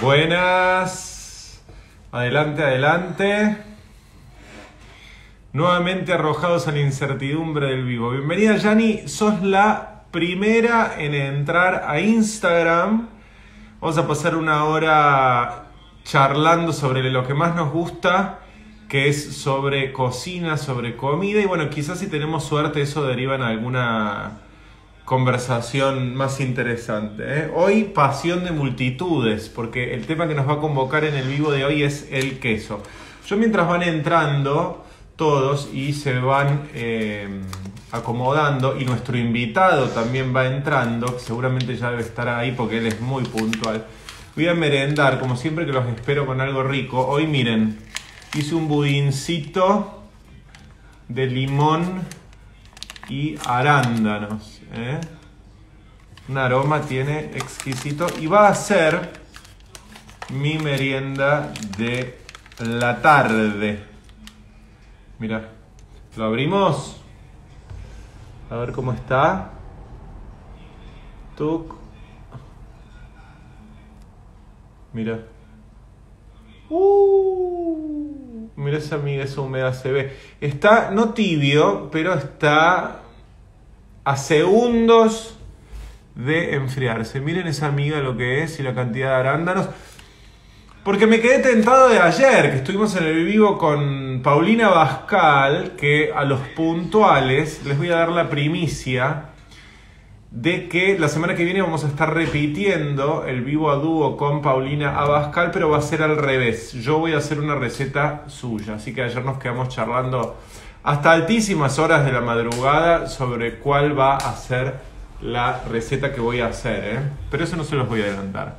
Buenas. Adelante, adelante. Nuevamente arrojados a la incertidumbre del vivo. Bienvenida, Yani. Sos la primera en entrar a Instagram. Vamos a pasar una hora charlando sobre lo que más nos gusta, que es sobre cocina, sobre comida. Y bueno, quizás si tenemos suerte eso deriva en alguna conversación más interesante. ¿eh? Hoy pasión de multitudes, porque el tema que nos va a convocar en el vivo de hoy es el queso. Yo mientras van entrando todos y se van eh, acomodando y nuestro invitado también va entrando, seguramente ya debe estar ahí porque él es muy puntual. Voy a merendar, como siempre que los espero con algo rico. Hoy miren, hice un budincito de limón y arándanos. ¿Eh? Un aroma tiene exquisito y va a ser mi merienda de la tarde. Mira, lo abrimos. A ver cómo está. Tuc. Mira. Uh, mira esa esa humedad se ve. Está no tibio, pero está a segundos de enfriarse. Miren esa amiga lo que es y la cantidad de arándanos. Porque me quedé tentado de ayer, que estuvimos en el vivo con Paulina Bascal, que a los puntuales les voy a dar la primicia de que la semana que viene vamos a estar repitiendo el vivo a dúo con Paulina Abascal, pero va a ser al revés. Yo voy a hacer una receta suya, así que ayer nos quedamos charlando hasta altísimas horas de la madrugada sobre cuál va a ser la receta que voy a hacer, ¿eh? pero eso no se los voy a adelantar.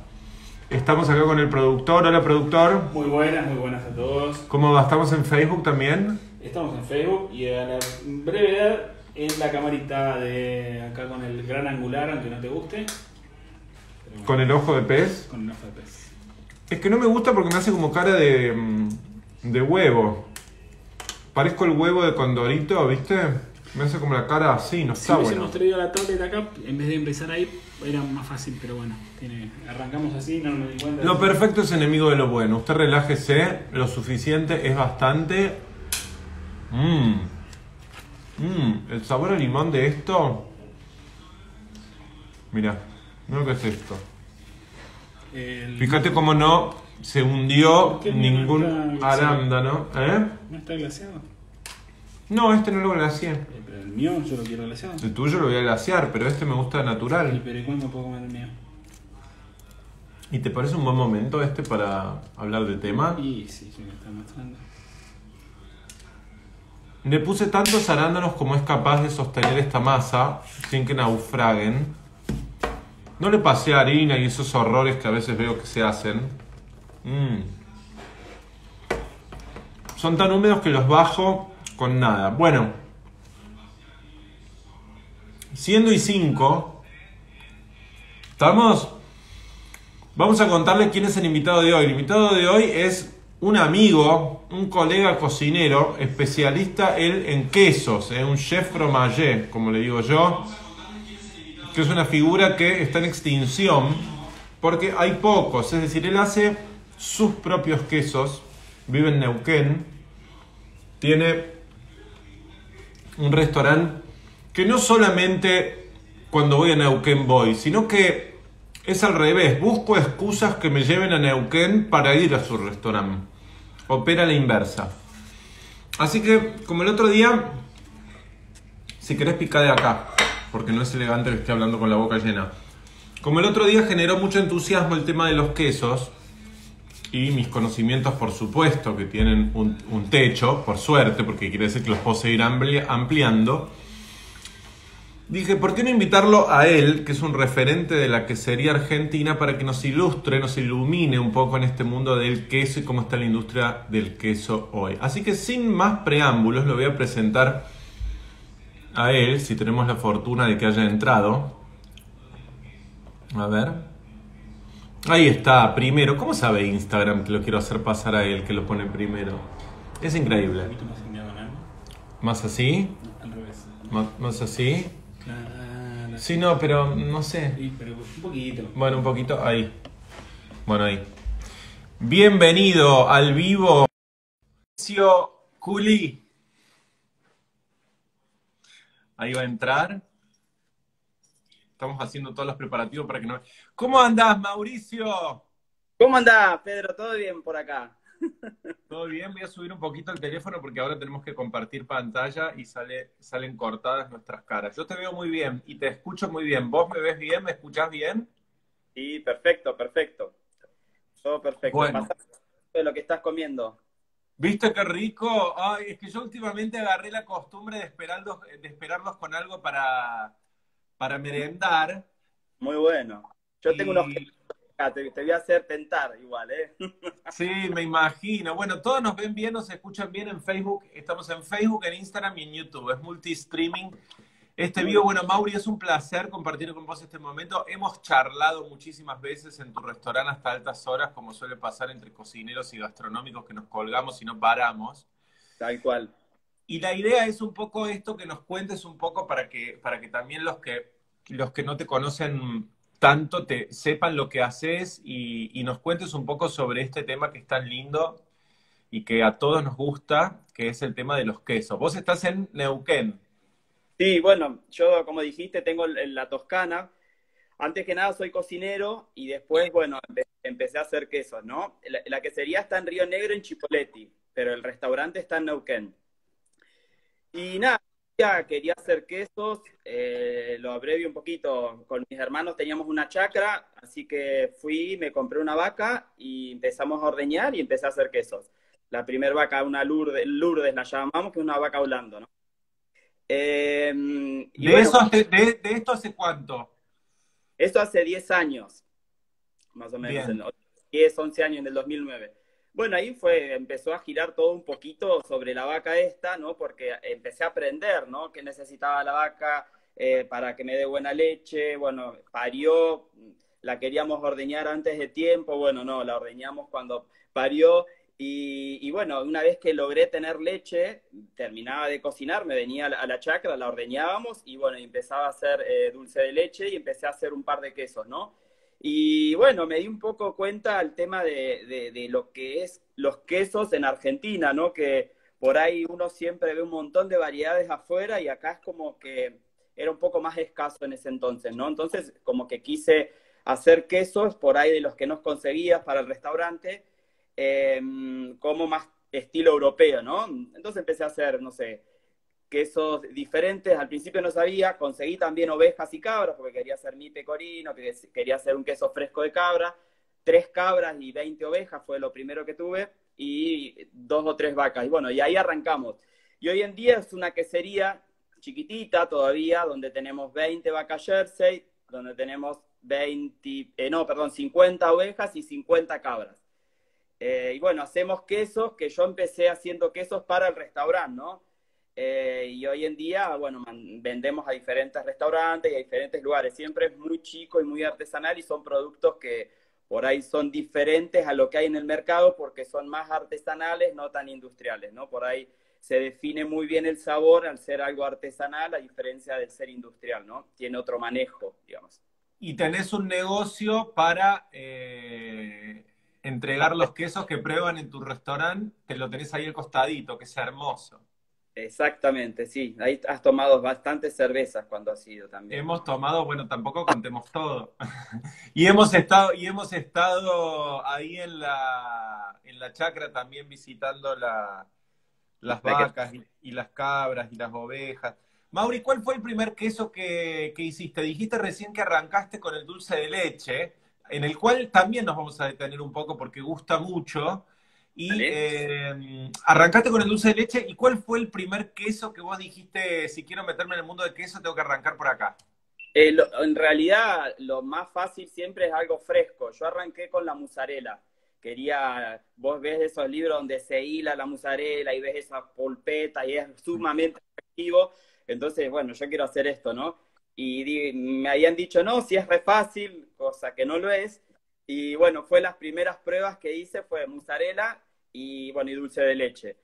Estamos acá con el productor. Hola, productor. Muy buenas, muy buenas a todos. ¿Cómo va? ¿Estamos en Facebook también? Estamos en Facebook y a la brevedad en la camarita de acá con el gran angular, aunque no te guste. Bueno, ¿Con el ojo de pez? con el ojo de pez. Es que no me gusta porque me hace como cara de, mm, de huevo. Parezco el huevo de Condorito, ¿viste? Me hace como la cara así, no Si está hubiésemos bueno. traído la tablet acá, en vez de empezar ahí, era más fácil, pero bueno, tiene, arrancamos así, no me di cuenta. Lo perfecto es enemigo de lo bueno. Usted relájese, lo suficiente es bastante. Mmm. Mmm. El sabor a limón de esto. Mira, mira lo que es esto. El- Fíjate cómo no se hundió ¿Por qué no ningún arándano. ¿Eh? ¿No está glaseado? No, este no lo glacié. Eh, pero el mío yo lo quiero glaseado. El tuyo lo voy a glaciar, pero este me gusta natural. pero ¿y cuándo puedo comer el mío? ¿Y te parece un buen momento este para hablar del tema? Y sí, sí me está mostrando. Le puse tantos arándanos como es capaz de sostener esta masa sin que naufraguen. No le pasé harina y esos horrores que a veces veo que se hacen. Mm. Son tan húmedos que los bajo con nada. Bueno, siendo y 5, ¿estamos? Vamos a contarles quién es el invitado de hoy. El invitado de hoy es un amigo, un colega cocinero, especialista él en quesos, es un chef fromager, como le digo yo, que es una figura que está en extinción porque hay pocos, es decir, él hace sus propios quesos, vive en Neuquén, tiene un restaurante que no solamente cuando voy a Neuquén voy, sino que es al revés, busco excusas que me lleven a Neuquén para ir a su restaurante. Opera la inversa. Así que, como el otro día, si querés picar de acá, porque no es elegante que esté hablando con la boca llena. Como el otro día generó mucho entusiasmo el tema de los quesos, y mis conocimientos, por supuesto, que tienen un, un techo, por suerte, porque quiere decir que los puedo seguir ampli- ampliando. Dije, ¿por qué no invitarlo a él, que es un referente de la quesería argentina, para que nos ilustre, nos ilumine un poco en este mundo del queso y cómo está la industria del queso hoy? Así que sin más preámbulos, lo voy a presentar a él, si tenemos la fortuna de que haya entrado. A ver. Ahí está, primero. ¿Cómo sabe Instagram que lo quiero hacer pasar a él, que lo pone primero? Es Un increíble. poquito más diagonal. Más así, Al revés. más, más así. Claro. Sí, no, pero no sé. Sí, pero un poquito. Bueno, un poquito ahí. Bueno, ahí. Bienvenido al vivo, Culi. Ahí va a entrar. Estamos haciendo todos los preparativos para que no. ¿Cómo andás, Mauricio? ¿Cómo andás, Pedro? ¿Todo bien por acá? Todo bien, voy a subir un poquito el teléfono porque ahora tenemos que compartir pantalla y sale, salen cortadas nuestras caras. Yo te veo muy bien y te escucho muy bien. ¿Vos me ves bien? ¿Me escuchás bien? Sí, perfecto, perfecto. Todo perfecto. Bueno. de lo que estás comiendo. ¿Viste qué rico? Ay, es que yo últimamente agarré la costumbre de esperarlos, de esperarlos con algo para, para merendar. Muy bueno. Yo tengo unos te, te voy a hacer tentar igual, ¿eh? Sí, me imagino. Bueno, todos nos ven bien, nos escuchan bien en Facebook. Estamos en Facebook, en Instagram y en YouTube. Es multi-streaming. Este video, bueno, Mauri, es un placer compartir con vos este momento. Hemos charlado muchísimas veces en tu restaurante hasta altas horas, como suele pasar entre cocineros y gastronómicos que nos colgamos y no paramos. Tal cual. Y la idea es un poco esto, que nos cuentes un poco para que, para que también los que, los que no te conocen tanto te sepan lo que haces y, nos cuentes un poco sobre este tema que es tan lindo y que a todos nos gusta, que es el tema de los quesos. Vos estás en Neuquén. Sí, bueno, yo como dijiste tengo la Toscana. Antes que nada soy cocinero y después, bueno, empe- empecé a hacer quesos, ¿no? La, la quesería está en Río Negro, en Chipoleti, pero el restaurante está en Neuquén. Y nada, quería hacer quesos, eh, lo abrevio un poquito, con mis hermanos teníamos una chacra, así que fui, me compré una vaca y empezamos a ordeñar y empecé a hacer quesos. La primera vaca, una Lourdes, Lourdes la llamamos, que es una vaca hablando, ¿no? Eh, y ¿De, bueno, eso de, de esto hace cuánto? esto hace 10 años, más o menos, en 10, 11 años, en el 2009. Bueno, ahí fue, empezó a girar todo un poquito sobre la vaca esta, ¿no? Porque empecé a aprender, ¿no? ¿Qué necesitaba la vaca eh, para que me dé buena leche? Bueno, parió, la queríamos ordeñar antes de tiempo, bueno, no, la ordeñamos cuando parió. Y, bueno, una vez que logré tener leche, terminaba de cocinar, me venía a la, chacra, la ordeñábamos y bueno, empezaba a hacer eh, dulce de leche y empecé a hacer un par de quesos, ¿no? Y bueno, me di un poco cuenta al tema de, de, lo que es los quesos en Argentina, ¿no? Que por ahí uno siempre ve un montón de variedades afuera y acá es como que era un poco más escaso en ese entonces, ¿no? Entonces, como que quise hacer quesos por ahí de los que no conseguías para el restaurante, eh, como más estilo europeo, ¿no? Entonces empecé a hacer, no sé, quesos diferentes. Al principio no sabía, conseguí también ovejas y cabras, porque quería hacer mi pecorino, que quería hacer un queso fresco de cabra. Tres cabras y 20 ovejas fue lo primero que tuve, y dos o tres vacas. Y bueno, y ahí arrancamos. Y hoy en día es una quesería chiquitita todavía, donde tenemos 20 vacas Jersey, donde tenemos 20, eh, no, perdón, 50 ovejas y 50 cabras. Eh, y bueno, hacemos quesos, que yo empecé haciendo quesos para el restaurante, ¿no? Eh, y hoy en día, bueno, vendemos a diferentes restaurantes y a diferentes lugares. Siempre es muy chico y muy artesanal y son productos que por ahí son diferentes a lo que hay en el mercado porque son más artesanales, no tan industriales, ¿no? Por ahí se define muy bien el sabor al ser algo artesanal a diferencia del ser industrial, ¿no? Tiene otro manejo, digamos. Y tenés un negocio para eh, entregar los quesos que prueban en tu restaurante, que lo tenés ahí al costadito, que es hermoso. Exactamente, sí. Ahí has tomado bastantes cervezas cuando has ido también. Hemos tomado, bueno, tampoco contemos todo. Y hemos estado, y hemos estado ahí en la, en la chacra también visitando la, las vacas y, y las cabras y las ovejas. Mauri, ¿cuál fue el primer queso que, que hiciste? Dijiste recién que arrancaste con el dulce de leche, en el cual también nos vamos a detener un poco porque gusta mucho. Y eh, arrancaste con el dulce de leche. ¿Y cuál fue el primer queso que vos dijiste, si quiero meterme en el mundo de queso, tengo que arrancar por acá? Eh, lo- en realidad, lo más fácil siempre es algo fresco. Yo arranqué con la mozzarella. Quería, vos ves esos libros donde se hila la mozzarella y ves esa polpeta y es sumamente atractivo. Entonces, bueno, yo quiero hacer esto, ¿no? Y di- me habían dicho, no, si es re fácil, cosa que no lo es. Y bueno, fue las primeras pruebas que hice, fue mozzarella y, bueno, y dulce de leche.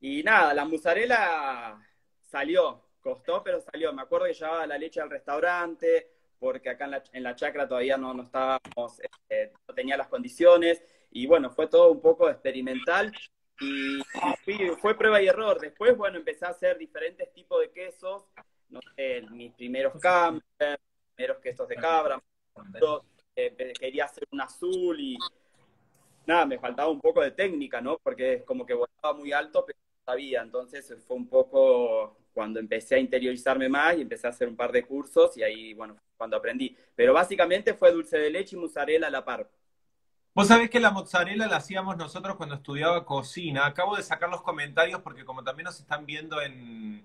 Y nada, la mozzarella salió, costó, pero salió. Me acuerdo que llevaba la leche al restaurante, porque acá en la, en la chacra todavía no, no estábamos, eh, no tenía las condiciones. Y bueno, fue todo un poco experimental y, fue prueba y error. Después, bueno, empecé a hacer diferentes tipos de quesos, no sé, mis primeros camper, primeros quesos de cabra, eh, quería hacer un azul y nada, me faltaba un poco de técnica, ¿no? Porque es como que volaba muy alto, pero no sabía. Entonces fue un poco cuando empecé a interiorizarme más y empecé a hacer un par de cursos y ahí, bueno, cuando aprendí. Pero básicamente fue dulce de leche y mozzarella a la par. Vos sabés que la mozzarella la hacíamos nosotros cuando estudiaba cocina. Acabo de sacar los comentarios porque como también nos están viendo en,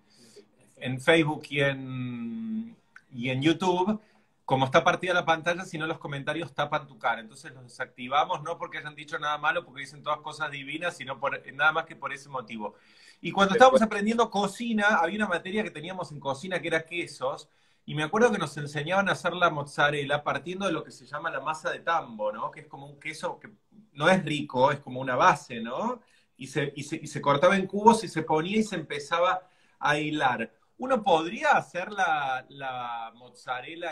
en Facebook y en, y en YouTube, como está partida la pantalla, si no los comentarios tapan tu cara. Entonces los desactivamos, no porque hayan dicho nada malo, porque dicen todas cosas divinas, sino por, nada más que por ese motivo. Y cuando estábamos aprendiendo cocina, había una materia que teníamos en cocina que era quesos, y me acuerdo que nos enseñaban a hacer la mozzarella partiendo de lo que se llama la masa de tambo, ¿no? Que es como un queso que no es rico, es como una base, ¿no? Y se, y se, y se cortaba en cubos y se ponía y se empezaba a hilar uno podría hacer la, la mozzarella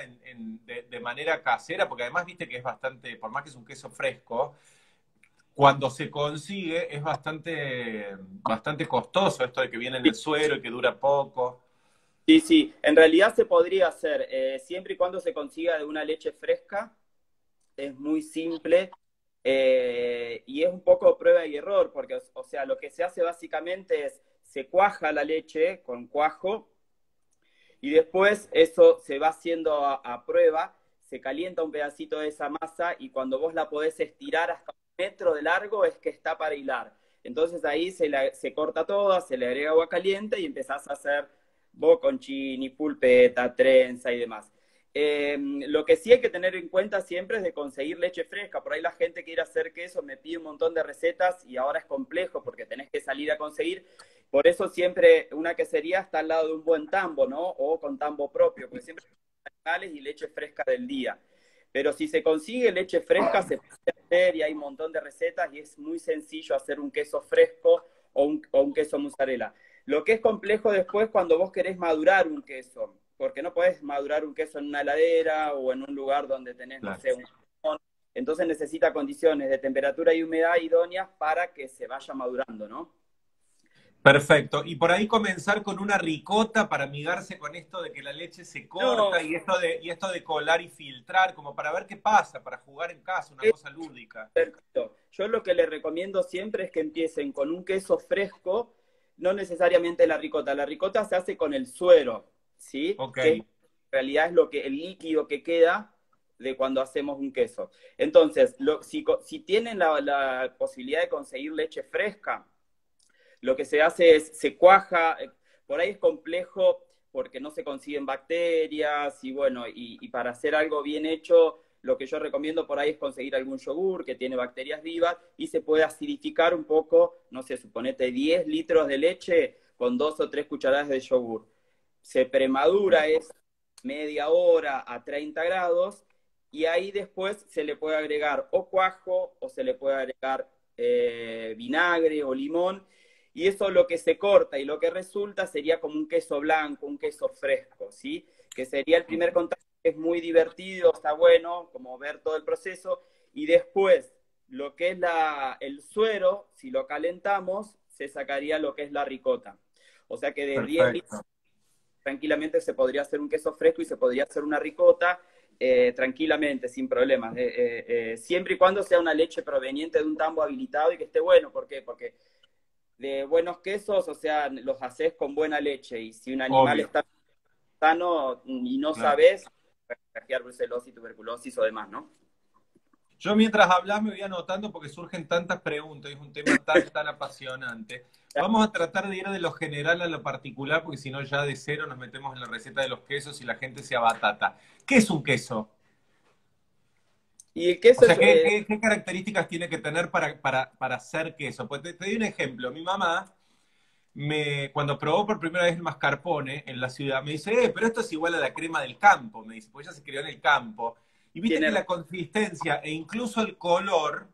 de, manera casera, porque además viste que es bastante, por más que es un queso fresco, cuando se consigue es bastante, bastante costoso esto de que viene en el suero y que dura poco. Sí, sí, en realidad se podría hacer, eh, siempre y cuando se consiga de una leche fresca, es muy simple eh, y es un poco prueba y error, porque, o sea, lo que se hace básicamente es, se cuaja la leche con cuajo y después eso se va haciendo a, prueba, se calienta un pedacito de esa masa y cuando vos la podés estirar hasta un metro de largo es que está para hilar. Entonces ahí se, se corta toda, se le agrega agua caliente y empezás a hacer boconchini, pulpeta, trenza y demás. Eh, lo que sí hay que tener en cuenta siempre es de conseguir leche fresca. Por ahí la gente quiere hacer queso, me pide un montón de recetas y ahora es complejo porque tenés que salir a conseguir. Por eso siempre una quesería está al lado de un buen tambo, ¿no? O con tambo propio, porque siempre hay animales y leche fresca del día. Pero si se consigue leche fresca, se puede hacer y hay un montón de recetas y es muy sencillo hacer un queso fresco o un, o un queso mozzarella. Lo que es complejo después cuando vos querés madurar un queso, porque no podés madurar un queso en una heladera o en un lugar donde tenés, no sé, un entonces necesita condiciones de temperatura y humedad idóneas para que se vaya madurando, ¿no? Perfecto. Y por ahí comenzar con una ricota para amigarse con esto de que la leche se corta y, esto de, y esto de colar y filtrar, como para ver qué pasa, para jugar en casa, una cosa lúdica. Perfecto. Yo lo que les recomiendo siempre es que empiecen con un queso fresco, no necesariamente la ricota. La ricota se hace con el suero, ¿sí? Ok. Que en realidad es lo que, el líquido que queda de cuando hacemos un queso. Entonces, si, si tienen la, la posibilidad de conseguir leche fresca, lo que se hace es, se cuaja, eh, por ahí es complejo porque no se consiguen bacterias y bueno, y, para hacer algo bien hecho, lo que yo recomiendo por ahí es conseguir algún yogur que tiene bacterias vivas y se puede acidificar un poco, no sé, suponete 10 litros de leche con dos o tres cucharadas de yogur. Se premadura es media hora a 30 grados y ahí después se le puede agregar o cuajo o se le puede agregar eh, vinagre o limón y eso lo que se corta y lo que resulta sería como un queso blanco, un queso fresco, ¿sí? Que sería el primer contacto, que es muy divertido, está bueno, como ver todo el proceso, y después lo que es la, el suero, si lo calentamos, se sacaría lo que es la ricota. O sea que de 10 litros tranquilamente se podría hacer un queso fresco y se podría hacer una ricota eh, tranquilamente, sin problemas. Eh, eh, siempre y cuando sea una leche proveniente de un tambo habilitado y que esté bueno. ¿Por qué? Porque de buenos quesos, o sea, los haces con buena leche. Y si un animal está sano y no sabes, contagiar brucelosis, tuberculosis o demás, ¿no? Yo mientras hablas me voy anotando porque surgen tantas preguntas, es un tema tan, tan apasionante. Vamos a tratar de ir de lo general a lo particular, porque si no ya de cero nos metemos en la receta de los quesos y la gente se abatata. ¿Qué es un queso? Y el queso ¿qué, características tiene que tener para, para, para hacer queso? Pues te, doy un ejemplo. Mi mamá, me, cuando probó por primera vez el mascarpone en la ciudad, me dice, eh, pero esto es igual a la crema del campo. Me dice, pues ella se crió en el campo. Y viste que la consistencia e incluso el color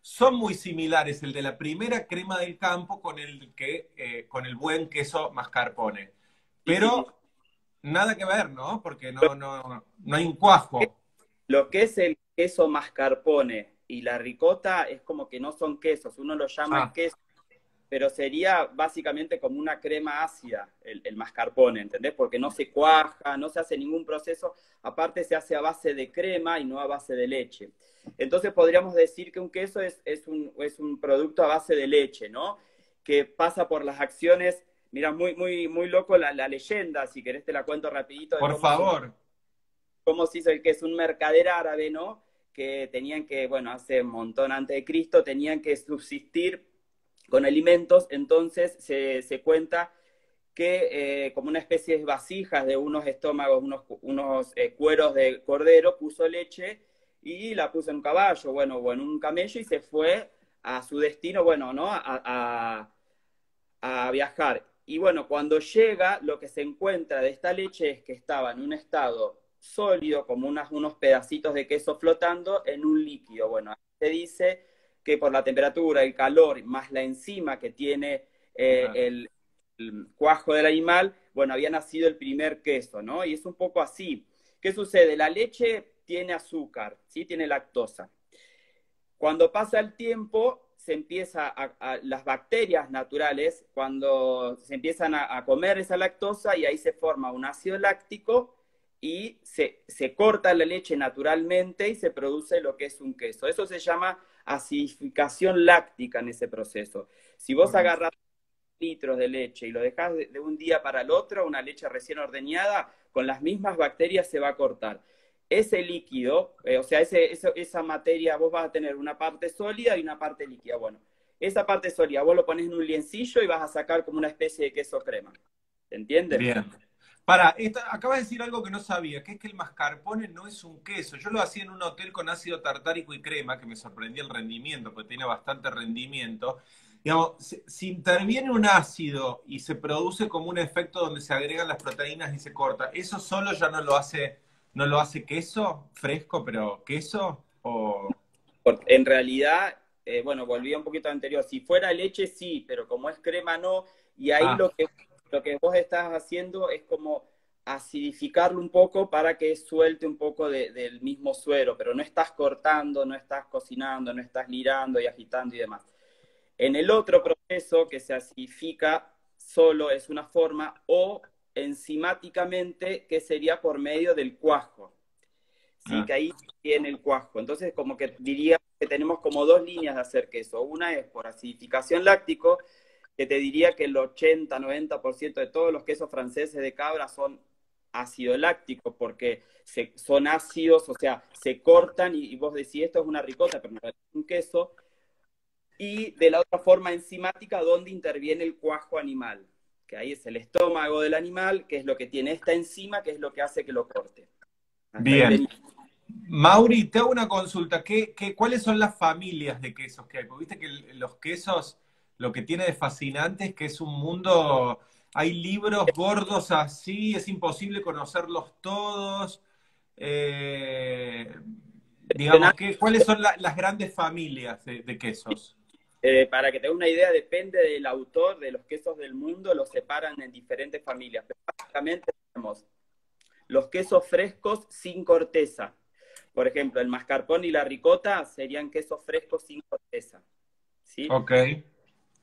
son muy similares, el de la primera crema del campo con el, que, eh, con el buen queso mascarpone. Pero nada que ver, ¿no? Porque no, no, no hay un cuajo. Lo que es el queso mascarpone y la ricota es como que no son quesos, uno lo llama Ah. queso, pero sería básicamente como una crema ácida el, el mascarpone, ¿entendés? Porque no se cuaja, no se hace ningún proceso, aparte se hace a base de crema y no a base de leche. Entonces podríamos decir que un queso es, es, un, es un producto a base de leche, ¿no? Que pasa por las acciones, mira, muy, muy, muy loco la, la leyenda, si querés te la cuento rapidito. de Por favor. cómo se hizo el que es un mercader árabe, ¿no? Que tenían que, bueno, hace un montón antes de Cristo, tenían que subsistir con alimentos, entonces se, se cuenta que eh, como una especie de vasijas de unos estómagos, unos, unos eh, cueros de cordero, puso leche y la puso en un caballo, bueno, o en un camello y se fue a su destino, bueno, ¿no? A, a- a viajar. Y bueno, cuando llega, lo que se encuentra de esta leche es que estaba en un estado sólido, como unas, unos pedacitos de queso flotando en un líquido. Bueno, se dice que por la temperatura, el calor, más la enzima que tiene eh, el, el cuajo del animal, bueno, había nacido el primer queso, ¿no? Y es un poco así. ¿Qué sucede? La leche tiene azúcar, ¿sí? Tiene lactosa. Cuando pasa el tiempo, se empieza a, a- las bacterias naturales, cuando se empiezan a, a comer esa lactosa y ahí se forma un ácido láctico y se, se corta la leche naturalmente y se produce lo que es un queso. Eso se llama acidificación láctica en ese proceso. Si vos Ujú. agarras litros de leche y lo dejas de, de un día para el otro, una leche recién ordeñada, con las mismas bacterias se va a cortar. Ese líquido, eh, o sea, ese, esa materia, vos vas a tener una parte sólida y una parte líquida. Bueno, esa parte sólida vos lo pones en un liencillo y vas a sacar como una especie de queso crema. ¿Se entiende? Bien. Para, esta, acabas de decir algo que no sabía, que es que el mascarpone no es un queso. Yo lo hacía en un hotel con ácido tartárico y crema, que me sorprendía el rendimiento, porque tiene bastante rendimiento. Digamos, si, si interviene un ácido y se produce como un efecto donde se agregan las proteínas y se corta, ¿eso solo ya no lo hace, no lo hace queso? ¿Fresco, pero queso? ¿O en realidad, eh, bueno, volví un poquito anterior. Si fuera leche, sí, pero como es crema, no. Y ahí Ah. lo, que, lo que vos estás haciendo es como acidificarlo un poco para que suelte un poco de- del mismo suero, pero no estás cortando, no estás cocinando, no estás lirando y agitando y demás. En el otro proceso que se acidifica solo es una forma o enzimáticamente que sería por medio del cuajo. Sí, Ah. que ahí tiene el cuajo. Entonces, como que diría que tenemos como dos líneas de hacer queso. Una es por acidificación láctico, que te diría que el 80-90% de todos los quesos franceses de cabra son ácido lácticos, porque se- son ácidos, o sea, se cortan y, y vos decís esto es una ricota, pero no es un queso. Y de la otra forma enzimática, donde interviene el cuajo animal, que ahí es el estómago del animal, que es lo que tiene esta enzima, que es lo que hace que lo corte. Hasta Bien. Mauri, te hago una consulta. ¿Qué, qué, cuáles son las familias de quesos que hay? Porque viste que los quesos, lo que tiene de fascinante es que es un mundo, hay libros gordos así, es imposible conocerlos todos. Eh, digamos, ¿qué, ¿cuáles son la- las grandes familias de, de quesos? Eh, para que te una idea, depende del autor de los quesos del mundo, los separan en diferentes familias. Pero básicamente tenemos los quesos frescos sin corteza. Por ejemplo, el mascarpone y la ricota serían quesos frescos sin corteza. ¿sí? Ok.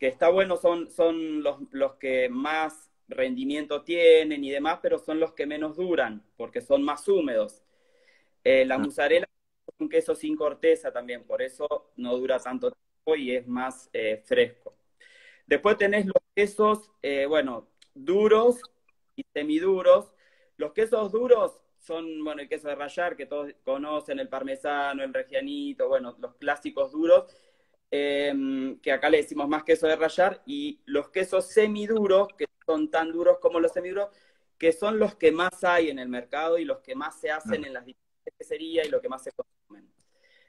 Que está bueno, son, son los, los que más rendimiento tienen y demás, pero son los que menos duran, porque son más húmedos. Eh, la Ah. mozzarella es un queso sin corteza también, por eso no dura tanto tiempo y es más eh, fresco. Después tenés los quesos, eh, bueno, duros y semiduros. Los quesos duros son, bueno, el queso de rallar, que todos conocen, el parmesano, el regianito, bueno, los clásicos duros, eh, que acá le decimos más queso de rallar, y los quesos semiduros, que son tan duros como los semiduros, que son los que más hay en el mercado y los que más se hacen en las diferentes queserías y lo que más se consumen.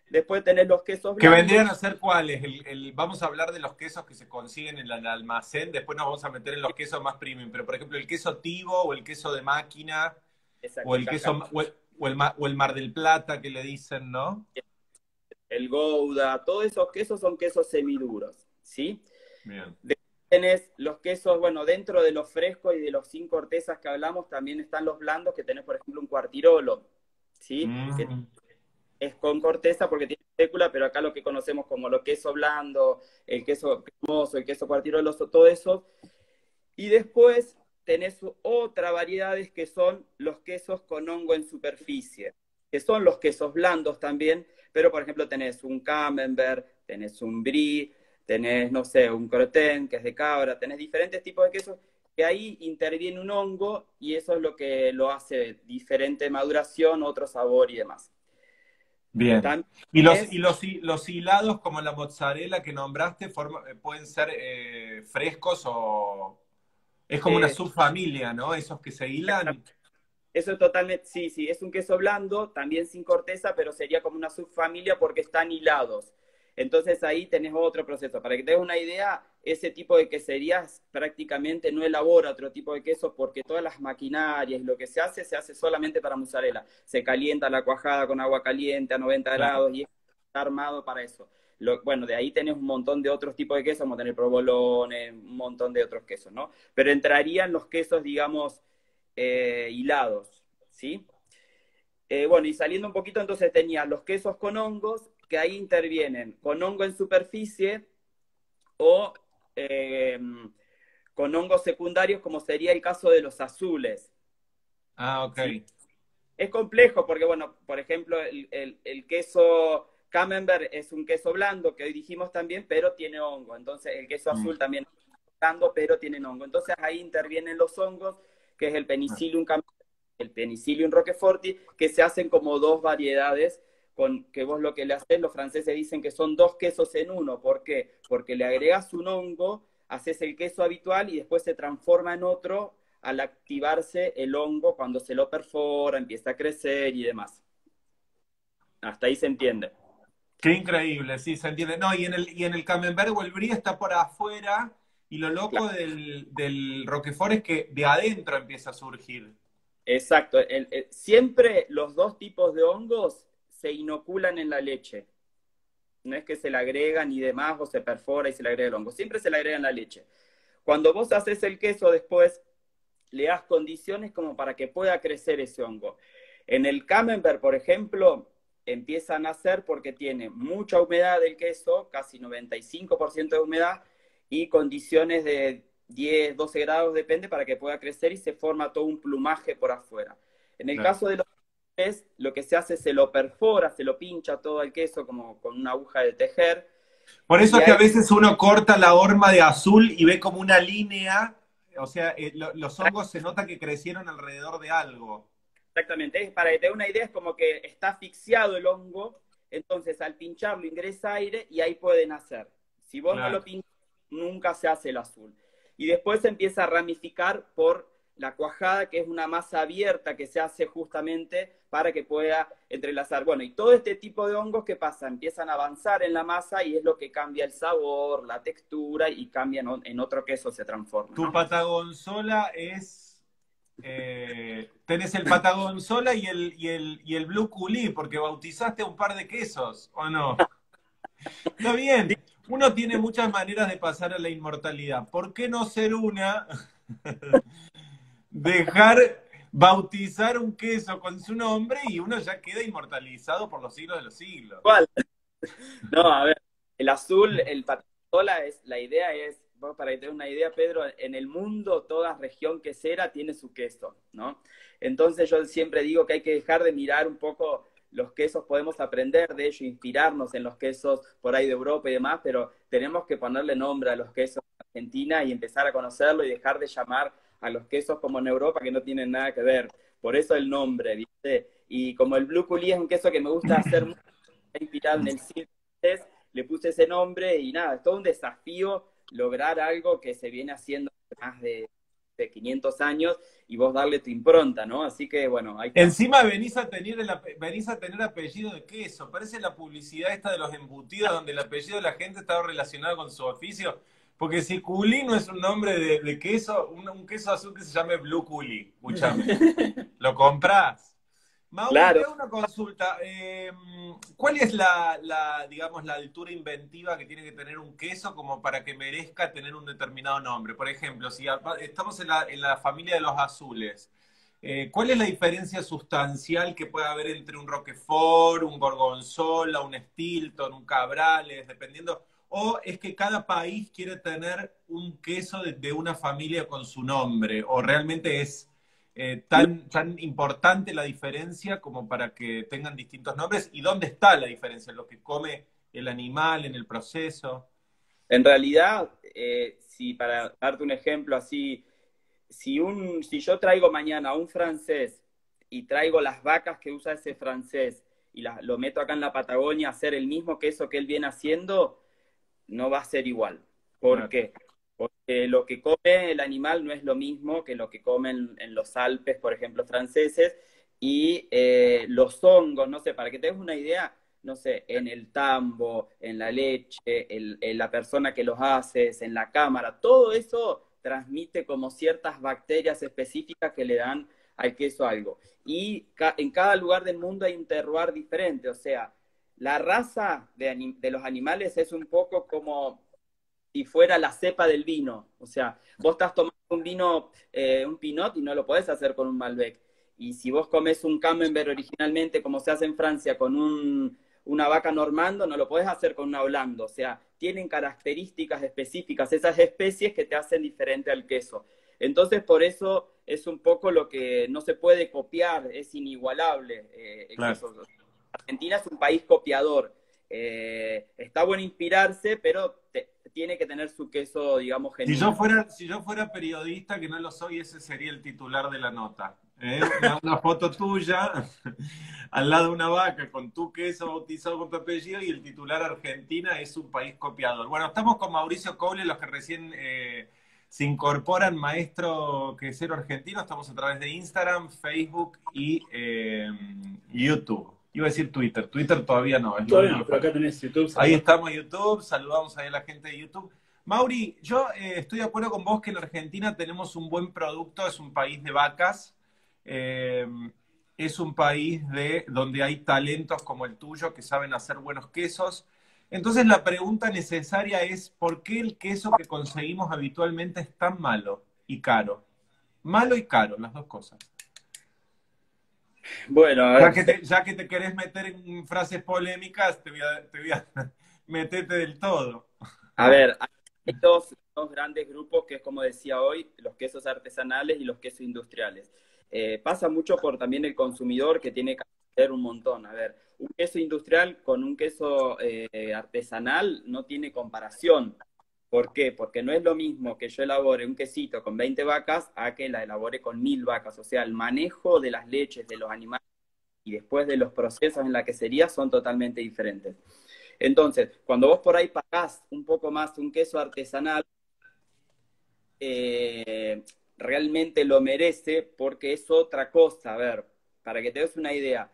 Después tenés los quesos ¿Que blancos. vendrían a ser cuáles? El, el- vamos a hablar de los quesos que se consiguen en el almacén, después nos vamos a meter en los quesos más premium, pero por ejemplo el queso tibo o el queso de máquina Exacto, o el queso el, o el mar del plata que le dicen, ¿no? El Gouda, todos esos quesos son quesos semiduros, ¿sí? Bien. Tenés los quesos, bueno, dentro de los frescos y de los sin cortezas que hablamos, también están los blandos, que tenés, por ejemplo, un cuartirolo, ¿sí? Que Mm. es con corteza porque tiene molécula, pero acá lo que conocemos como lo queso blando, el queso cremoso, el queso cuartiroloso, todo eso. Y después tenés otra variedades que son los quesos con hongo en superficie, que son los quesos blandos también, pero por ejemplo tenés un camembert, tenés un brie, tenés, no sé, un crotén, que es de cabra, tenés diferentes tipos de quesos que ahí interviene un hongo y eso es lo que lo hace diferente maduración, otro sabor y demás. Bien. ¿Y, los, y los, los, hilados como la mozzarella que nombraste pueden ser eh, frescos o es como una eh, subfamilia, ¿no? Esos que se hilan. Eso es totalmente, sí, sí, es un queso blando, también sin corteza, pero sería como una subfamilia porque están hilados. Entonces ahí tenés otro proceso. Para que te des una idea, ese tipo de queserías prácticamente no elabora otro tipo de queso porque todas las maquinarias y lo que se hace, se hace solamente para mozzarella. Se calienta la cuajada con agua caliente a 90 grados y está armado para eso. bueno, de ahí tenés un montón de otros tipos de quesos, como tener provolone, un montón de otros quesos, ¿no? Pero entrarían los quesos, digamos, eh, hilados, ¿sí? Eh, bueno, y saliendo un poquito, entonces tenía los quesos con hongos, que ahí intervienen con hongo en superficie o eh, con hongos secundarios, como sería el caso de los azules. Ah, ok. Es complejo porque, bueno, por ejemplo, el, queso camembert es un queso blando, que hoy dijimos también, pero tiene hongo. Entonces, el queso mm. azul también es blando, pero tiene hongo. Entonces, ahí intervienen los hongos, que es el penicillium camembert, el penicillium roqueforti, que se hacen como dos variedades con que vos lo que le haces, los franceses dicen que son dos quesos en uno. ¿Por qué? Porque le agregas un hongo, haces el queso habitual y después se transforma en otro al activarse el hongo cuando se lo perfora, empieza a crecer y demás. Hasta ahí se entiende. Qué increíble, sí, se entiende. No, y en el, y en el Camembert o el Brie está por afuera y lo loco del, del Roquefort es que de adentro empieza a surgir. Exacto. siempre los dos tipos de hongos se inoculan en la leche. No es que se le agregan y demás o se perfora y se le agrega el hongo. Siempre se le agrega en la leche. Cuando vos haces el queso después, le das condiciones como para que pueda crecer ese hongo. En el camembert, por ejemplo, empieza a nacer porque tiene mucha humedad del queso, casi 95% de humedad, y condiciones de 10, 12 grados, depende, para que pueda crecer y se forma todo un plumaje por afuera. En el caso de los es, lo que se hace se lo perfora, se lo pincha todo el queso como con una aguja de tejer. Por eso es que a veces uno corta la horma de azul y ve como una línea, o sea, eh, los hongos se nota que crecieron alrededor de algo. Exactamente, para que te dé una idea, es como que está asfixiado el hongo, entonces al pincharlo ingresa aire y ahí puede nacer. Si vos no lo pinchas, nunca se hace el azul. Y después se empieza a ramificar por la cuajada, que es una masa abierta que se hace justamente para que pueda entrelazar. Bueno, y todo este tipo de hongos, ¿qué pasa? Empiezan a avanzar en la masa y es lo que cambia el sabor, la textura y cambia en otro queso, se transforma. Tu patagonzola es... Eh, tenés el patagonzola y el, y el, y el blue culí, porque bautizaste un par de quesos, ¿o no? Está bien. Uno tiene muchas maneras de pasar a la inmortalidad. ¿Por qué no ser una dejar bautizar un queso con su nombre y uno ya queda inmortalizado por los siglos de los siglos. ¿Cuál? No, a ver, el azul, el patagola es, la idea es, para que tengas una idea, Pedro, en el mundo toda región quesera tiene su queso, ¿no? Entonces yo siempre digo que hay que dejar de mirar un poco los quesos, podemos aprender de ellos, inspirarnos en los quesos por ahí de Europa y demás, pero tenemos que ponerle nombre a los quesos de Argentina y empezar a conocerlo y dejar de llamar a los quesos como en Europa que no tienen nada que ver. Por eso el nombre, ¿viste? Y como el Blue Coulis es un queso que me gusta hacer mucho, inspirado en el le puse ese nombre y nada, es todo un desafío lograr algo que se viene haciendo más de, 500 años y vos darle tu impronta, ¿no? Así que bueno, hay Encima venís a, tener el, venís a tener apellido de queso, parece la publicidad esta de los embutidos donde el apellido de la gente estaba relacionado con su oficio. Porque si Culi no es un nombre de, queso, un, queso azul que se llame Blue Culi, escúchame. ¿Lo compras? Mau, claro. una consulta. Em, ¿Cuál es la, digamos, la altura inventiva que tiene que tener un queso como para que merezca tener un determinado nombre? Por ejemplo, si estamos en la, familia de los azules, Eh, ¿Cuál es la diferencia sustancial que puede haber entre un Roquefort, un Gorgonzola, un Stilton, un Cabrales, dependiendo? ¿O es que cada país quiere tener un queso de, una familia con su nombre? ¿O realmente es eh, tan, tan importante la diferencia como para que tengan distintos nombres? ¿Y dónde está la diferencia? ¿En lo que come el animal, en el proceso? En realidad, eh, si para darte un ejemplo así si, un, si yo traigo mañana a un francés y traigo las vacas que usa ese francés y lo meto acá en la Patagonia a hacer el mismo queso que él viene haciendo, no va a ser igual. ¿Por qué? Porque lo que come el animal no es lo mismo que lo que comen en los Alpes, por ejemplo, franceses, y eh, los hongos, no sé, para que te des una idea, no sé, en el tambo, en la leche, en la persona que los hace, en la cámara, todo eso transmite como ciertas bacterias específicas que le dan al queso algo. Y en cada lugar del mundo hay un terroir diferente, o sea, la raza de, los animales es un poco como si fuera la cepa del vino. O sea, vos estás tomando un vino, eh, un pinot, y no lo podés hacer con un Malbec. Y si vos comes un Camembert originalmente, como se hace en Francia, con un, una vaca normando, no lo podés hacer con una Holando. O sea, tienen características específicas, esas especies que te hacen diferente al queso. Entonces, por eso es un poco lo que no se puede copiar, es inigualable. Eh, Argentina es un país copiador. Eh, está bueno inspirarse, pero tiene que tener su queso, digamos, genial. Si yo, fuera, si yo fuera periodista, que no lo soy, ese sería el titular de la nota. ¿eh? Una, foto tuya al lado de una vaca con tu queso bautizado con tu apellido y el titular Argentina es un país copiador. Bueno, estamos con Mauricio Coble, los que recién eh, se incorporan, maestro quesero argentino. Estamos a través de Instagram, Facebook y eh, YouTube. Iba a decir Twitter, Twitter todavía no. todavía no, pero acá tenés YouTube. Ahí estamos YouTube, saludamos ahí a la gente de YouTube. Mauri, yo estoy de acuerdo con vos que en Argentina tenemos un buen producto, es un país de vacas, eh, es un país de, donde hay talentos como el tuyo que saben hacer buenos quesos. Entonces la pregunta necesaria es, ¿por qué el queso que conseguimos habitualmente es tan malo y caro? Malo y caro, las dos cosas. Bueno, ya, que te, ya que te querés meter en frases polémicas, te voy a, te voy a meterte del todo. A ver, hay dos, dos grandes grupos que es como decía hoy, los quesos artesanales y los quesos industriales. Eh, pasa mucho por también el consumidor que tiene que hacer un montón. A ver, un queso industrial con un queso eh, artesanal no tiene comparación. ¿Por qué? Porque no es lo mismo que yo elabore un quesito con 20 vacas a que la elabore con 1000 vacas. O sea, el manejo de las leches de los animales y después de los procesos en la quesería son totalmente diferentes. Entonces, cuando vos por ahí pagás un poco más un queso artesanal, eh, realmente lo merece porque es otra cosa. A ver, para que te des una idea,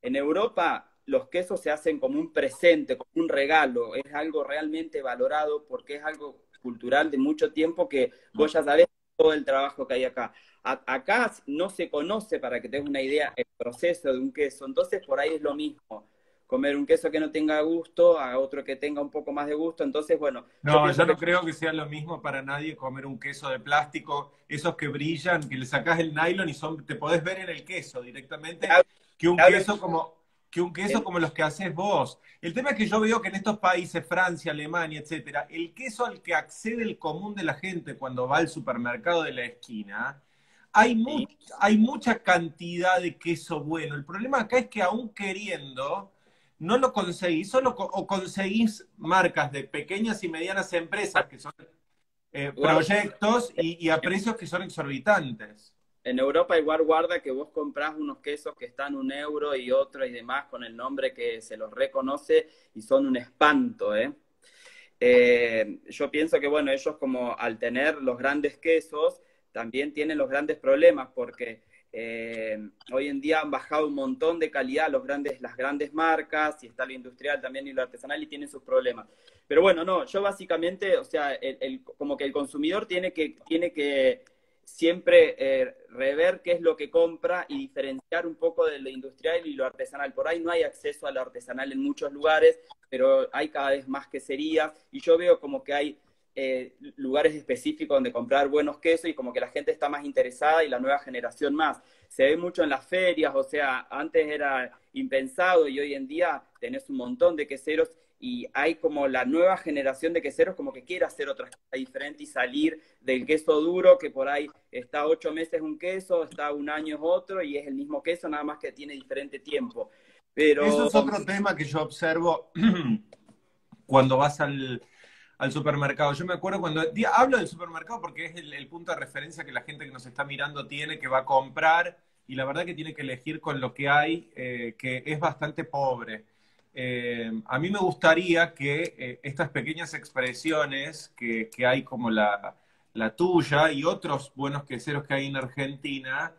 en Europa los quesos se hacen como un presente, como un regalo, es algo realmente valorado porque es algo cultural de mucho tiempo que vos ya sabés todo el trabajo que hay acá. acá no se conoce, para que te des una idea, el proceso de un queso, entonces por ahí es lo mismo comer un queso que no tenga gusto a otro que tenga un poco más de gusto. Entonces, bueno. No, yo, no creo que sea lo mismo para nadie comer un queso de plástico, esos que brillan, que le sacas el nylon y son, te podés ver en el queso directamente, que un queso como que un queso como los que haces vos. El tema es que yo veo que en estos países, Francia, Alemania, etcétera, el queso al que accede el común de la gente cuando va al supermercado de la esquina, hay, hay mucha cantidad de queso bueno. El problema acá es que aún queriendo, no lo conseguís, solo o conseguís marcas de pequeñas y medianas empresas que son eh, proyectos y, a precios que son exorbitantes. En Europa igual guarda que vos comprás unos quesos que están un euro y otro y demás con el nombre que se los reconoce y son un espanto, ¿eh? Eh, yo pienso que, bueno, ellos como al tener los grandes quesos, también tienen los grandes problemas porque eh, hoy en día han bajado un montón de calidad los grandes, las grandes marcas, y está lo industrial también y lo artesanal, y tienen sus problemas. Pero bueno, no, yo básicamente, o sea, el, como que el consumidor tiene que, tiene que siempre eh, rever qué es lo que compra y diferenciar un poco de lo industrial y lo artesanal. Por ahí no hay acceso a lo artesanal en muchos lugares, pero hay cada vez más queserías, y yo veo como que hay eh, lugares específicos donde comprar buenos quesos y como que la gente está más interesada y la nueva generación más. Se ve mucho en las ferias, o sea, antes era impensado y hoy en día tenés un montón de queseros y hay como la nueva generación de queseros como que quiere hacer otra cosa diferente y salir del queso duro que por ahí está ocho meses un queso, está un año otro y es el mismo queso, nada más que tiene diferente tiempo. Pero... Eso es otro tema que yo observo cuando vas al, supermercado. Yo me acuerdo cuando, hablo del supermercado porque es el, punto de referencia que la gente que nos está mirando tiene, que va a comprar y la verdad que tiene que elegir con lo que hay, eh, que es bastante pobre. Eh, a mí me gustaría que eh, estas pequeñas expresiones que, hay como la, tuya y otros buenos queseros que hay en Argentina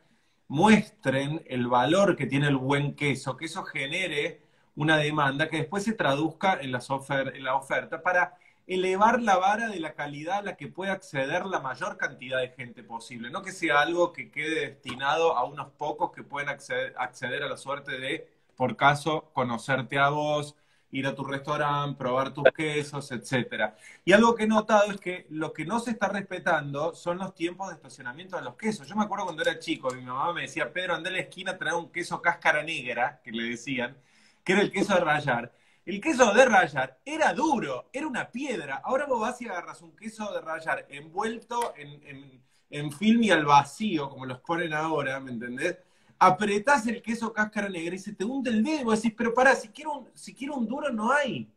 muestren el valor que tiene el buen queso, que eso genere una demanda que después se traduzca en, en la oferta para elevar la vara de la calidad a la que pueda acceder la mayor cantidad de gente posible, no que sea algo que quede destinado a unos pocos que pueden acceder a la suerte de por caso, conocerte a vos, ir a tu restaurante, probar tus quesos, etcétera. Y algo que he notado es que lo que no se está respetando son los tiempos de estacionamiento de los quesos. Yo me acuerdo cuando era chico, mi mamá me decía, Pedro, anda a la esquina a traer un queso cáscara negra, que le decían, que era el queso de rayar. El queso de rayar era duro, era una piedra. Ahora vos vas y agarras un queso de rayar envuelto en, en film y al vacío, como los ponen ahora, ¿me entendés? Apretás el queso cáscara negra y se te hunde el dedo y decís, pero pará, si quiero un, si quiero un duro no hay.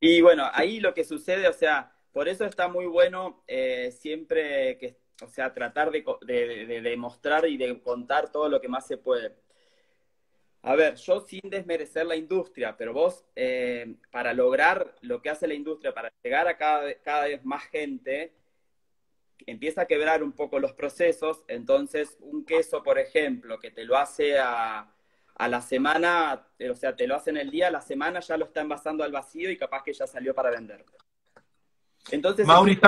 Y bueno, ahí lo que sucede, o sea, por eso está muy bueno eh, siempre que, o sea, tratar de, de, demostrar y de contar todo lo que más se puede. A ver, yo sin desmerecer la industria, pero vos, eh, para lograr lo que hace la industria, para llegar a cada, cada vez más gente, empieza a quebrar un poco los procesos, entonces un queso, por ejemplo, que te lo hace a, a la semana, o sea, te lo hace en el día, a la semana ya lo está envasando al vacío y capaz que ya salió para vender. Entonces, Mauri,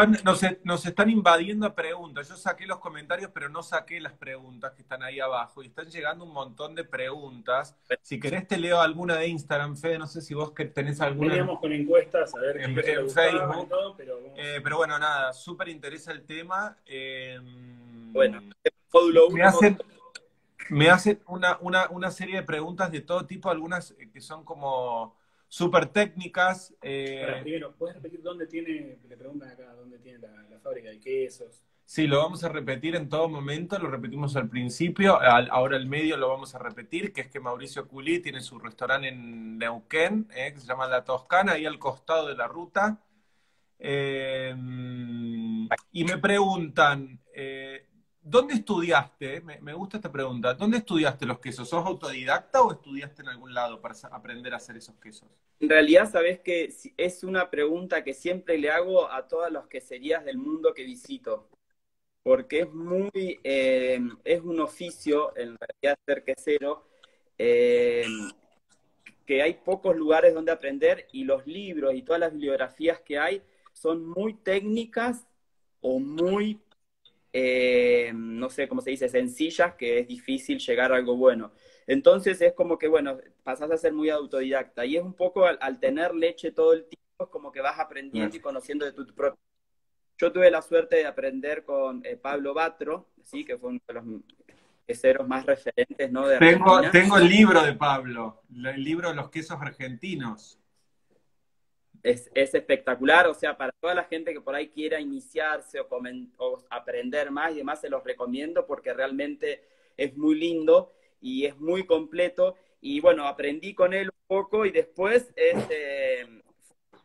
nos, están invadiendo preguntas. Yo saqué los comentarios, pero no saqué las preguntas que están ahí abajo. Y están llegando un montón de preguntas. Si querés, te leo alguna de Instagram, Fede. No sé si vos tenés alguna. Teníamos con encuestas, a ver en, Facebook. Eh, pero, bueno, nada, súper interesa el tema. Em, bueno, módulo me hacen, me hacen una, una, una serie de preguntas de todo tipo, algunas que son como súper técnicas. Eh... primero, ¿puedes repetir dónde tiene, le preguntan acá, dónde tiene la, fábrica de quesos? Sí, lo vamos a repetir en todo momento, lo repetimos al principio, ahora el medio lo vamos a repetir, que es que Mauricio Culí tiene su restaurante en Neuquén, eh, que se llama La Toscana, ahí al costado de la ruta. Eh, y me preguntan, ¿Dónde estudiaste? Me, gusta esta pregunta. ¿Dónde estudiaste los quesos? ¿Sos autodidacta o estudiaste en algún lado para aprender a hacer esos quesos? En realidad, sabes que es una pregunta que siempre le hago a todas las queserías del mundo que visito. Porque es muy, eh, es un oficio, en realidad, ser quesero, eh, que hay pocos lugares donde aprender y los libros y todas las bibliografías que hay son muy técnicas o muy eh, no sé cómo se dice, sencillas, que es difícil llegar a algo bueno. Entonces es como que, bueno, pasas a ser muy autodidacta y es un poco al, tener leche todo el tiempo, es como que vas aprendiendo y conociendo de tu, propio. Yo tuve la suerte de aprender con eh, Pablo Batro, ¿sí? que fue uno de los queseros más referentes, ¿no? De tengo, tengo el libro de Pablo, el libro de los quesos argentinos es, espectacular, o sea, para toda la gente que por ahí quiera iniciarse o, aprender más y demás, se los recomiendo porque realmente es muy lindo y es muy completo. Y bueno, aprendí con él un poco y después es, eh,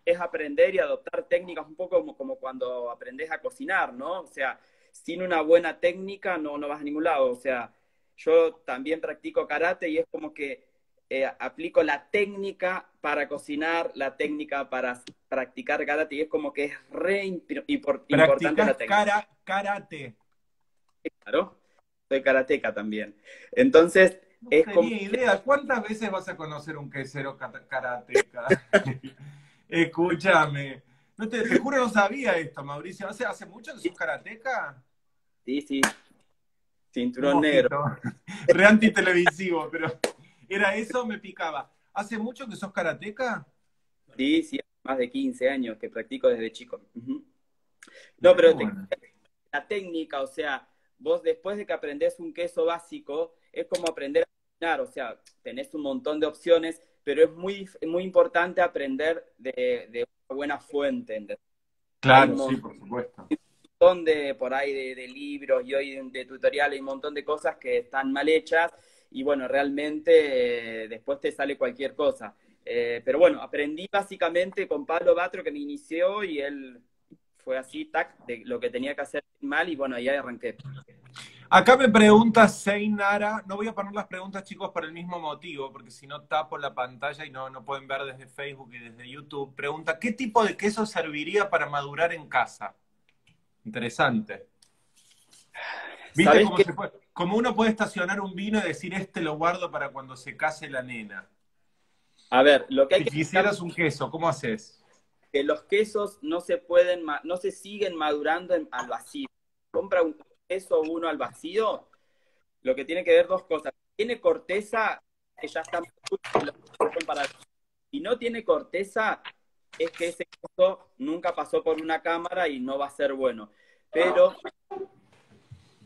es aprender y adoptar técnicas un poco como, como cuando aprendes a cocinar, ¿no? O sea, sin una buena técnica no, no vas a ningún lado. O sea, yo también practico karate y es como que eh, aplico la técnica para cocinar, la técnica para practicar karate, y es como que es re importante la técnica. karate. Claro, soy karateca también. Entonces, no es como... idea, ¿cuántas veces vas a conocer un quesero karateca? Escúchame. No te, te, juro no sabía esto, Mauricio. ¿Hace, hace mucho que sos karateca? Sí, sí. Cinturón negro. Re antitelevisivo, pero... ¿Era eso? Me picaba. ¿Hace mucho que sos karateca? Sí, sí, más de 15 años que practico desde chico. No, pero la técnica, o sea, vos después de que aprendés un queso básico, es como aprender a cocinar, o sea, tenés un montón de opciones, pero es muy, muy importante aprender de, una buena fuente. Claro, sí, por supuesto. Un montón de, por ahí, de, libros y hoy de, tutoriales y un montón de cosas que están mal hechas y bueno, realmente eh, después te sale cualquier cosa. Eh, pero bueno, aprendí básicamente con Pablo Batro que me inició y él fue así, tac, de lo que tenía que hacer mal y bueno, ahí arranqué. Acá me pregunta Seinara, no voy a poner las preguntas chicos por el mismo motivo, porque si no tapo la pantalla y no, no pueden ver desde Facebook y desde YouTube. Pregunta, ¿qué tipo de queso serviría para madurar en casa? Interesante. ¿Viste cómo como uno puede estacionar un vino y decir, este lo guardo para cuando se case la nena? A ver, lo que hay si quisieras un queso, ¿cómo haces? Que los quesos no se pueden, no se siguen madurando al vacío. Compra un queso uno al vacío, lo que tiene que ver dos cosas. Tiene corteza, que ya está para... Si no tiene corteza, es que ese queso nunca pasó por una cámara y no va a ser bueno. Pero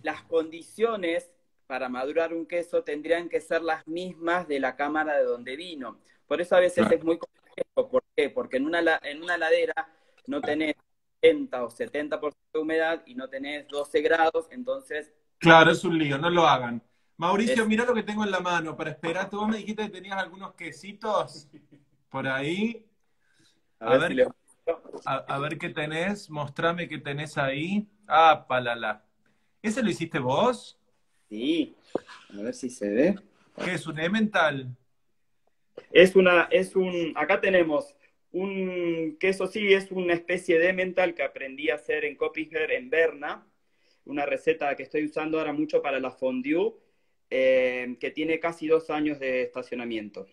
las condiciones para madurar un queso tendrían que ser las mismas de la cámara de donde vino. Por eso a veces es muy complejo. ¿Por qué? Porque en una, en una ladera no tenés 70 o 70% de humedad y no tenés 12 grados, entonces... Claro, es un lío, no lo hagan. Mauricio, mira lo que tengo en la mano para esperar. Tú me dijiste que tenías algunos quesitos por ahí. A, ver, a, ver qué tenés. Mostrame qué tenés ahí. Ah, palala. ¿Ese lo hiciste vos? Sí. A ver si se ve. ¿Qué es un Emmental? Es una, es un, acá tenemos un queso, sí, es una especie de mental que aprendí a hacer en Copinger en Berna, una receta que estoy usando ahora mucho para la fondue, eh, que tiene casi dos años de estacionamiento.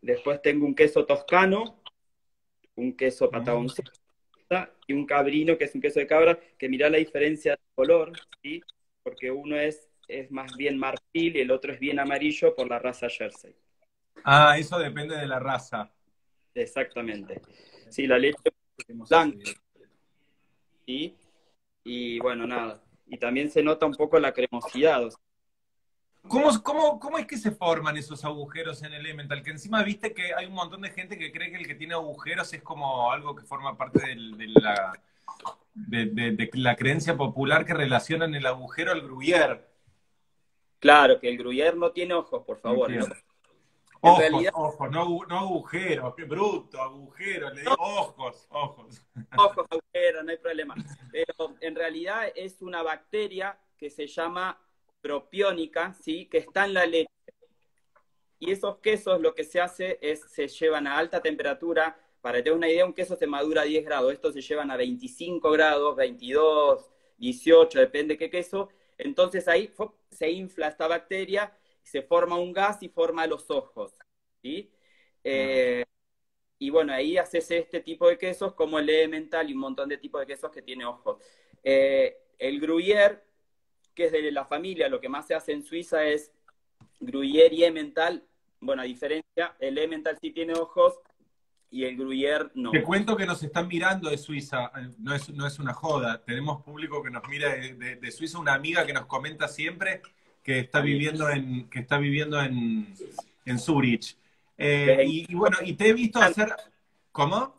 Después tengo un queso toscano, un queso patagoncino y un cabrino, que es un queso de cabra, que mira la diferencia de color, ¿sí? porque uno es, es más bien marfil y el otro es bien amarillo por la raza Jersey. Ah, eso depende de la raza. Exactamente. Sí, la leche blanca. ¿Sí? Y bueno, nada. Y también se nota un poco la cremosidad. ¿Cómo, cómo, cómo es que se forman esos agujeros en Elemental? Que encima viste que hay un montón de gente que cree que el que tiene agujeros es como algo que forma parte de, la, de, la creencia popular que relacionan el agujero al gruyère. Claro, que el gruyère no tiene ojos, por favor. Ojos, no, no agujeros, qué bruto, agujeros, le digo ojos, ojos. Ojos, agujeros, no hay problema. Pero en realidad es una bacteria que se llama propiónica, ¿sí? que está en la leche. Y esos quesos lo que se hace es, se llevan a alta temperatura, para tengas una idea, un queso se madura a 10 grados, estos se llevan a 25 grados, 22, 18, depende qué queso. Entonces ahí se infla esta bacteria se forma un gas y forma los ojos. ¿sí? Eh, y bueno, ahí haces este tipo de quesos como el elemental y un montón de tipos de quesos que tiene ojos. Eh, el gruyère, que es de la familia, lo que más se hace en Suiza es gruyère y emmental. Bueno, a diferencia, el emmental sí tiene ojos y el gruyère no. Te cuento que nos están mirando de Suiza, no es, no es una joda. Tenemos público que nos mira de, de Suiza, una amiga que nos comenta siempre que está viviendo en, que está viviendo en, en Zurich. Eh, y, bueno, y te he visto hacer... ¿Cómo?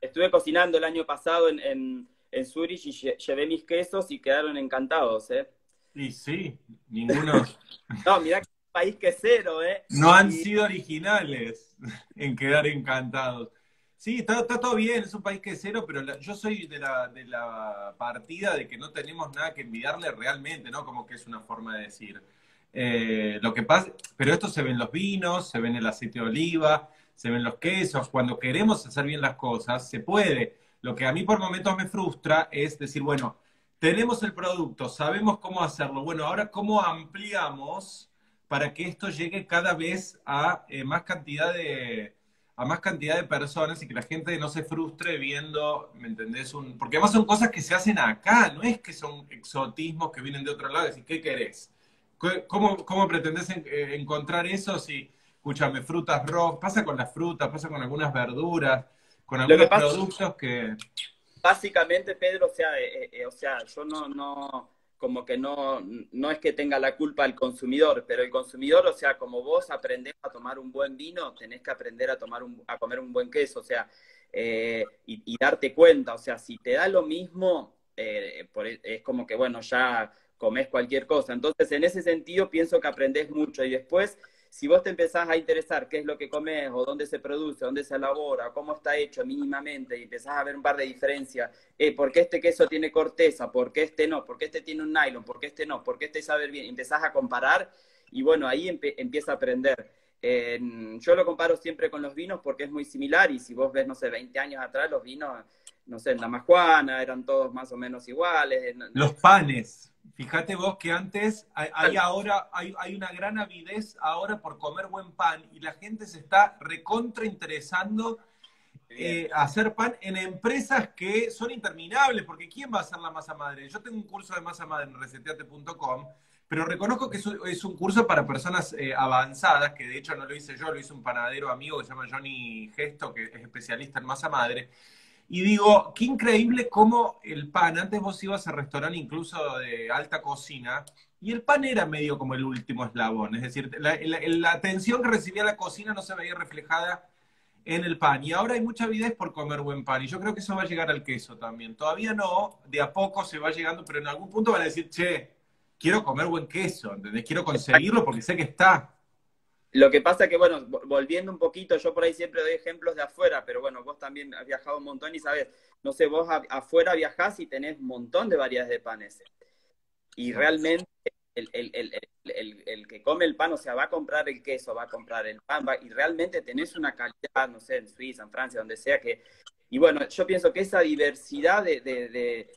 Estuve cocinando el año pasado en, en, en Zurich y llevé mis quesos y quedaron encantados, ¿eh? Y sí, ninguno... no, mirá que país quesero, ¿eh? No han sido originales en quedar encantados. Sí, está, está, todo bien, es un país quesero, pero yo soy de la, de la partida de que no tenemos nada que envidiarle realmente, ¿no? Como que es una forma de decir. Eh, lo que pasa, pero esto se ve en los vinos, se ve en el aceite de oliva, se ven los quesos. Cuando queremos hacer bien las cosas, se puede. Lo que a mí por momentos me frustra es decir, bueno, tenemos el producto, sabemos cómo hacerlo. Bueno, ahora cómo ampliamos para que esto llegue cada vez a eh, más cantidad de a más cantidad de personas y que la gente no se frustre viendo, ¿me entendés? Un, porque además son cosas que se hacen acá, no es que son exotismos que vienen de otro lado. y ¿qué querés? ¿Cómo, cómo pretendés encontrar eso si, escúchame, frutas rojas, pasa con las frutas, pasa con algunas verduras? con algunos productos que... Básicamente, Pedro, o sea, eh, eh, o sea, yo no, no, como que no, no es que tenga la culpa el consumidor, pero el consumidor, o sea, como vos aprendés a tomar un buen vino, tenés que aprender a, tomar un, a comer un buen queso, o sea, eh, y, darte cuenta, o sea, si te da lo mismo, eh, e, es como que, bueno, ya comes cualquier cosa. Entonces, en ese sentido, pienso que aprendés mucho y después si vos te empezás a interesar qué es lo que comes o dónde se produce, dónde se elabora, cómo está hecho mínimamente y empezás a ver un par de diferencias, eh, ¿por qué este queso tiene corteza? ¿Por qué este no? ¿Por qué este tiene un nylon? ¿Por qué este no? ¿Por qué este sabe bien? Empezás a comparar y bueno, ahí empieza a aprender. yo lo comparo siempre con los vinos porque es muy similar y si vos ves, no sé, 20 años atrás, los vinos, no sé, en la Majuana eran todos más o menos iguales. Los panes. Fíjate vos que antes hay, ahora hay, hay, una gran avidez ahora por comer buen pan y la gente se está recontra interesando eh, hacer pan en empresas que son interminables, porque ¿quién va a hacer la masa madre? Yo tengo un curso de masa madre en reseteate.com, pero reconozco que es un curso para personas eh, avanzadas, que de hecho no lo hice yo, lo hizo un panadero amigo que se llama Johnny Gesto, que es especialista en masa madre. Y digo, qué increíble cómo el pan, antes vos ibas a restaurante incluso de alta cocina, y el pan era medio como el último eslabón, es decir, la, atención que recibía la cocina no se veía reflejada en el pan. Y ahora hay mucha avidez por comer buen pan, y yo creo que eso va a llegar al queso también. Todavía no, de a poco se va llegando, pero en algún punto van a decir, che, quiero comer buen queso, ¿entendés? Quiero conseguirlo porque sé que está. Lo que pasa que, bueno, volviendo un poquito, yo por ahí siempre doy ejemplos de afuera, pero bueno, vos también has viajado un montón y sabes, no sé, vos afuera viajás y tenés un montón de variedades de panes. Y realmente el, que come el pan, o sea, va a comprar el queso, va a comprar el pan, y realmente tenés una calidad, no sé, en Suiza, en Francia, donde sea que... Y bueno, yo pienso que esa diversidad de, de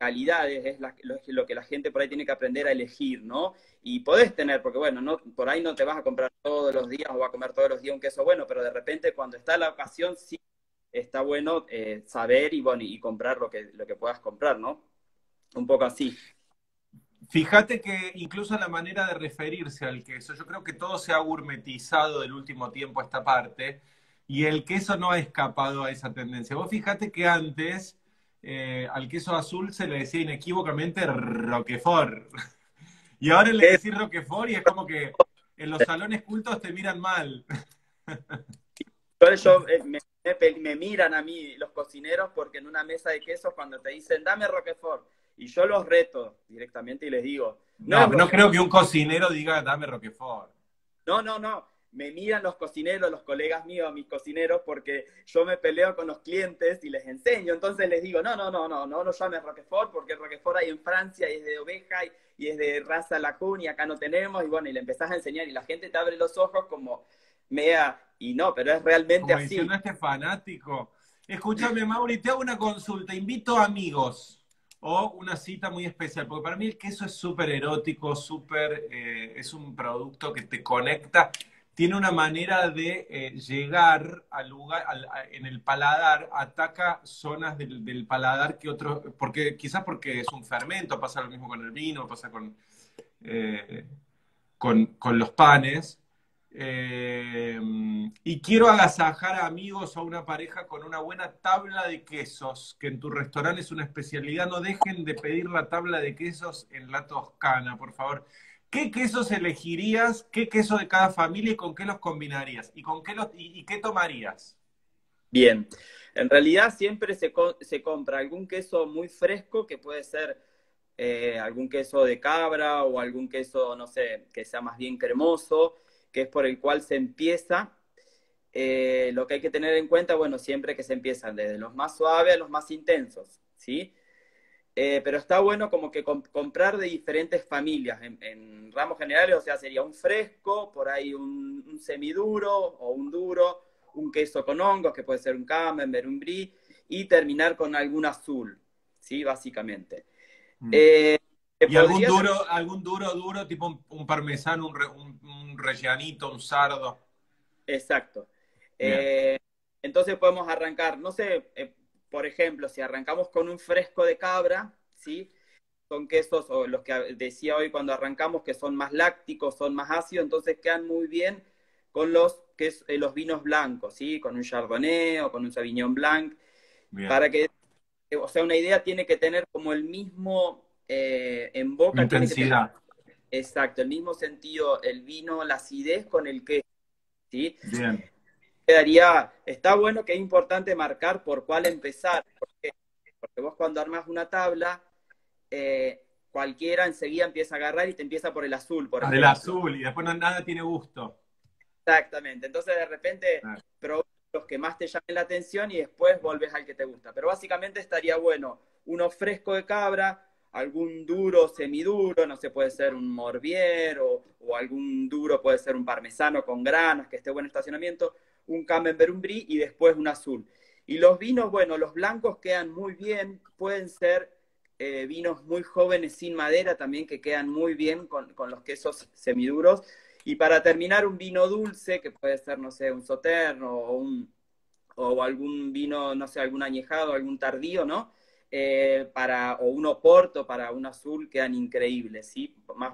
calidades es lo, que la gente por ahí tiene que aprender a elegir, ¿no? Y podés tener, porque bueno, no, por ahí no te vas a comprar todos los días o vas a comer todos los días un queso bueno, pero de repente cuando está la ocasión sí está bueno eh, saber y bueno y comprar lo que, lo que puedas comprar, ¿no? Un poco así. Fíjate que incluso la manera de referirse al queso, yo creo que todo se ha gourmetizado del último tiempo esta parte, y el queso no ha escapado a esa tendencia. Vos fíjate que antes eh, al queso azul se le decía inequívocamente Roquefort. Y ahora le decís Roquefort y es como que en los salones cultos te miran mal. Yo, eh, me, miran a mí los cocineros porque en una mesa de quesos cuando te dicen dame Roquefort y yo los reto directamente y les digo. No, no, no creo que un cocinero diga dame Roquefort. No, no, no me miran los cocineros, los colegas míos, mis cocineros, porque yo me peleo con los clientes y les enseño. Entonces les digo, no, no, no, no, no no llames Roquefort, porque Roquefort hay en Francia y es de oveja y, es de raza lacún y acá no tenemos. Y bueno, y le empezás a enseñar y la gente te abre los ojos como mea, y no, pero es realmente como así. este fanático. Escúchame, Mauri, te hago una consulta. Invito amigos o una cita muy especial, porque para mí el queso es súper erótico, súper, eh, es un producto que te conecta tiene una manera de eh, llegar al lugar, en el paladar, ataca zonas del, paladar que otros, porque quizás porque es un fermento, pasa lo mismo con el vino, pasa con, eh, con, los panes. Eh, y quiero agasajar a amigos o a una pareja con una buena tabla de quesos, que en tu restaurante es una especialidad. No dejen de pedir la tabla de quesos en la Toscana, por favor. ¿Qué quesos elegirías? ¿Qué queso de cada familia y con qué los combinarías? ¿Y con qué, los, y, qué tomarías? Bien, en realidad siempre se, se, compra algún queso muy fresco, que puede ser eh, algún queso de cabra o algún queso, no sé, que sea más bien cremoso, que es por el cual se empieza. Eh, lo que hay que tener en cuenta, bueno, siempre que se empiezan desde los más suaves a los más intensos, ¿sí? Eh, pero está bueno como que comprar de diferentes familias en, ramos generales, o sea, sería un fresco, por ahí un, semiduro o un duro, un queso con hongos, que puede ser un camembert, un brie, y terminar con algún azul, ¿sí? Básicamente. Mm. Eh, ¿Y algún duro, algún duro, duro, tipo un, parmesano, un, un, rellanito, un sardo? Exacto. Eh, entonces podemos arrancar, no sé, por ejemplo, si arrancamos con un fresco de cabra, ¿sí? Son quesos, o los que decía hoy cuando arrancamos, que son más lácticos, son más ácidos, entonces quedan muy bien con los que es, eh, los vinos blancos, ¿sí? Con un Chardonnay o con un Sauvignon Blanc, para que, o sea, una idea tiene que tener como el mismo eh, en boca. Intensidad. exacto, el mismo sentido, el vino, la acidez con el queso, ¿sí? Bien. Quedaría, está bueno que es importante marcar por cuál empezar, porque, porque vos cuando armas una tabla, eh, cualquiera enseguida empieza a agarrar y te empieza por el azul. Por el azul, y después no, nada tiene gusto. Exactamente, entonces de repente probás los que más te llamen la atención y después volves al que te gusta. Pero básicamente estaría bueno uno fresco de cabra, algún duro, semiduro, no sé, puede ser un morbier o, algún duro, puede ser un parmesano con granos, que esté buen estacionamiento, un camembert un brie y después un azul. Y los vinos, bueno, los blancos quedan muy bien, pueden ser eh, vinos muy jóvenes sin madera también que quedan muy bien con, los quesos semiduros. Y para terminar, un vino dulce, que puede ser, no sé, un soterno o, un, o algún vino, no sé, algún añejado, algún tardío, ¿no? Eh, para, o un oporto para un azul quedan increíbles, ¿sí? Más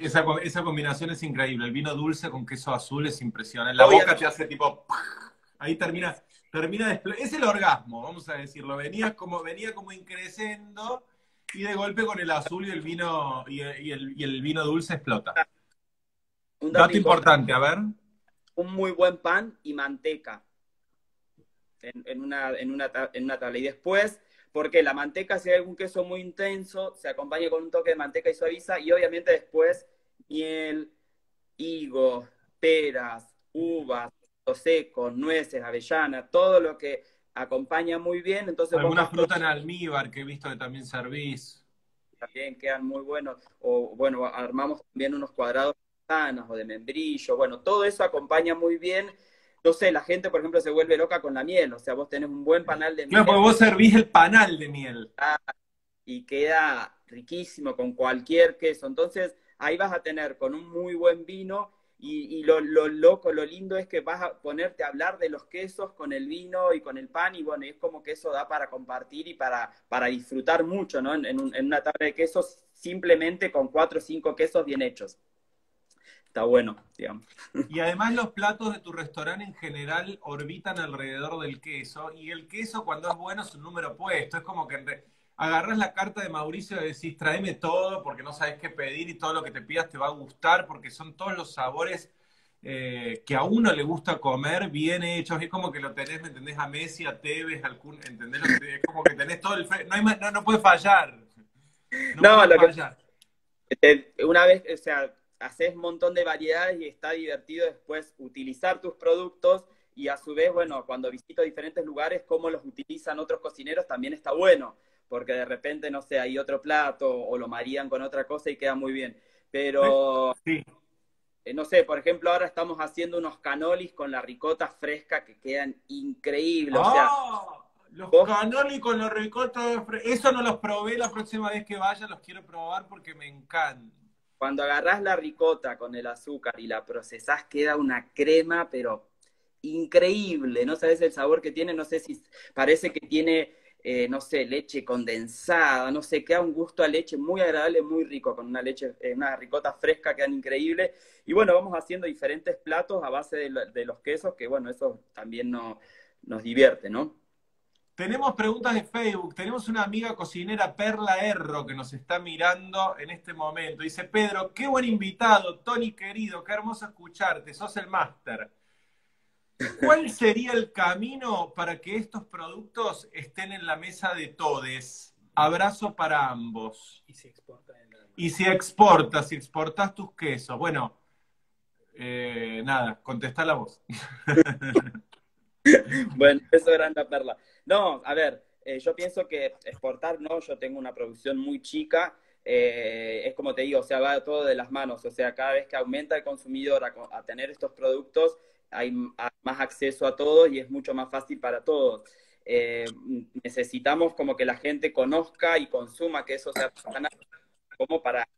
esa, esa, combinación es increíble. El vino dulce con queso azul es impresionante. La boca te hace tipo... Ahí termina, termina Es el orgasmo, vamos a decirlo. Venía como, venía como increciendo y de golpe con el azul y el vino, y el, vino dulce explota. Un dato, importante, a ver. Un muy buen pan y manteca en, una, en, una, en una tabla. Y después, porque la manteca, si hay algún queso muy intenso, se acompaña con un toque de manteca y suaviza. Y obviamente después, miel, higo, peras, uvas, secos, nueces, avellana, todo lo que acompaña muy bien. Entonces Alguna fruta en almíbar que he visto que también servís. También quedan muy buenos. O bueno, armamos también unos cuadrados de manzanas o de membrillo. Bueno, todo eso acompaña muy bien. No sé, la gente, por ejemplo, se vuelve loca con la miel. O sea, vos tenés un buen panal de miel. Claro, porque vos servís el panal de miel. y queda riquísimo con cualquier queso. Entonces, ahí vas a tener con un muy buen vino y, lo, loco, lo lindo es que vas a ponerte a hablar de los quesos con el vino y con el pan, y bueno, es como que eso da para compartir y para, para disfrutar mucho, ¿no? En, una tabla de quesos, simplemente con cuatro o cinco quesos bien hechos. Está bueno, digamos. Y además los platos de tu restaurante en general orbitan alrededor del queso, y el queso cuando es bueno es un número puesto, es como que agarras la carta de Mauricio y decís, tráeme todo porque no sabes qué pedir y todo lo que te pidas te va a gustar porque son todos los sabores eh, que a uno le gusta comer bien hechos. Es como que lo tenés, ¿me entendés? A Messi, a Tevez, al ¿entendés? es como que tenés todo el... no, hay, no, no, puede fallar. No, lo fallar. que... Una vez, o sea, haces un montón de variedades y está divertido después utilizar tus productos y a su vez, bueno, cuando visito diferentes lugares, cómo los utilizan otros cocineros también está bueno porque de repente, no sé, hay otro plato o lo marían con otra cosa y queda muy bien. Pero, sí. Eh, no sé, por ejemplo, ahora estamos haciendo unos canolis con la ricota fresca que quedan increíbles. o sea, ¡Ah! los canolis con la ricota fresca. Eso no los probé la próxima vez que vaya, los quiero probar porque me encantan. Cuando agarrás la ricota con el azúcar y la procesás, queda una crema, pero increíble. No sabes el sabor que tiene, no sé si parece que tiene eh, no sé, leche condensada, no sé, queda un gusto a leche muy agradable, muy rico, con una leche, eh, una ricota fresca, quedan increíbles. Y bueno, vamos haciendo diferentes platos a base de, los quesos, que bueno, eso también nos divierte, ¿no? Tenemos preguntas de Facebook. Tenemos una amiga cocinera, Perla Erro, que nos está mirando en este momento. Dice, Pedro, qué buen invitado, Tony querido, qué hermoso escucharte, sos el máster. ¿Cuál sería el camino para que estos productos estén en la mesa de todes? Abrazo para ambos. Y si exportas, y si exportas, si exportas tus quesos. Bueno, eh, nada, contesta la voz. bueno, eso era una perla. No, a ver, eh, yo pienso que exportar no, yo tengo una producción muy chica. Eh, es como te digo, o sea, va todo de las manos. O sea, cada vez que aumenta el consumidor a tener estos productos, hay más acceso a todos y es mucho más fácil para todos. Eh, necesitamos como que la gente conozca y consuma que eso sea como para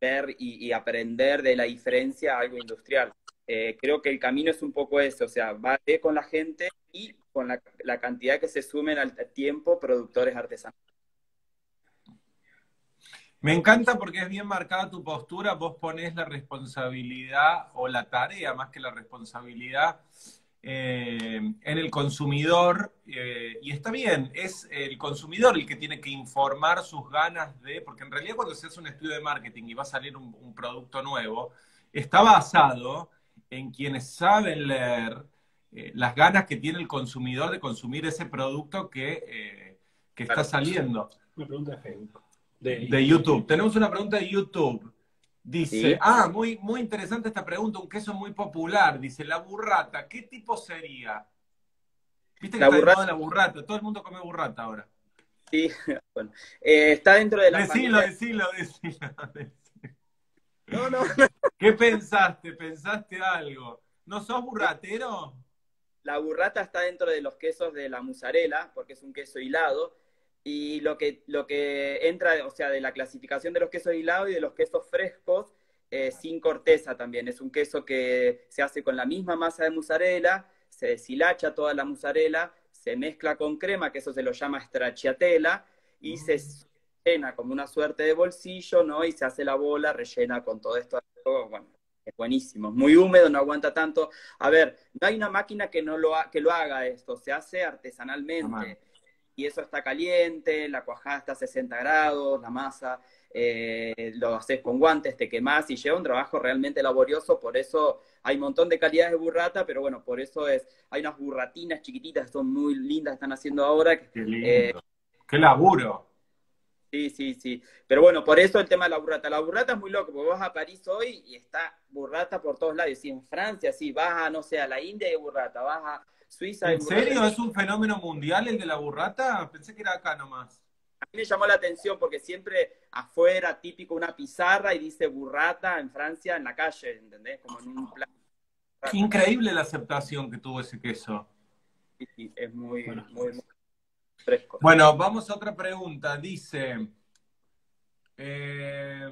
ver y, aprender de la diferencia a algo industrial. Eh, creo que el camino es un poco ese, o sea, va con la gente y con la, cantidad que se sumen al tiempo productores artesanos. Me encanta porque es bien marcada tu postura, vos pones la responsabilidad o la tarea más que la responsabilidad eh, en el consumidor, eh, y está bien, es el consumidor el que tiene que informar sus ganas de, porque en realidad cuando se hace un estudio de marketing y va a salir un, producto nuevo, está basado en quienes saben leer eh, las ganas que tiene el consumidor de consumir ese producto que, que está saliendo. Una pregunta de Facebook. De, YouTube. Tenemos una pregunta de YouTube. Dice, ah, muy, muy interesante esta pregunta, un queso muy popular. Dice, la burrata, ¿qué tipo sería? Viste que la está burrata... la burrata, todo el mundo come burrata ahora. Sí, bueno. Eh, está dentro de la decilo, decilo, decilo, decilo. No, no. ¿Qué pensaste? ¿Pensaste algo? ¿No sos burratero? La burrata está dentro de los quesos de la mozzarella, porque es un queso hilado y lo que, lo que entra, o sea, de la clasificación de los quesos hilados y de los quesos frescos, eh, sin corteza también. Es un queso que se hace con la misma masa de mozzarella, se deshilacha toda la mozzarella, se mezcla con crema, que eso se lo llama stracciatella, y se llena como una suerte de bolsillo, ¿no? Y se hace la bola rellena con todo esto. Bueno, es buenísimo, muy húmedo, no aguanta tanto. A ver, no hay una máquina que, no lo, que lo haga esto, se hace artesanalmente y eso está caliente, la cuajada está a 60 grados, la masa, eh, lo haces con guantes, te quemás y lleva un trabajo realmente laborioso, por eso hay un montón de calidades de burrata, pero bueno, por eso es, hay unas burratinas chiquititas, son muy lindas, están haciendo ahora. Qué lindo. Eh, Qué laburo. Sí, sí, sí. Pero bueno, por eso el tema de la burrata. La burrata es muy loco, porque vas a París hoy y está burrata por todos lados. Y en Francia, sí, vas a, no sé, a la India y burrata, vas a Suiza. ¿En serio? ¿Es un fenómeno mundial el de la burrata? Pensé que era acá nomás. A mí me llamó la atención porque siempre afuera, típico, una pizarra y dice burrata en Francia en la calle, ¿entendés? Como en un plan. Increíble la aceptación que tuvo ese queso. Sí, sí, es muy, muy, fresco. Bueno, vamos a otra pregunta. Dice. Eh,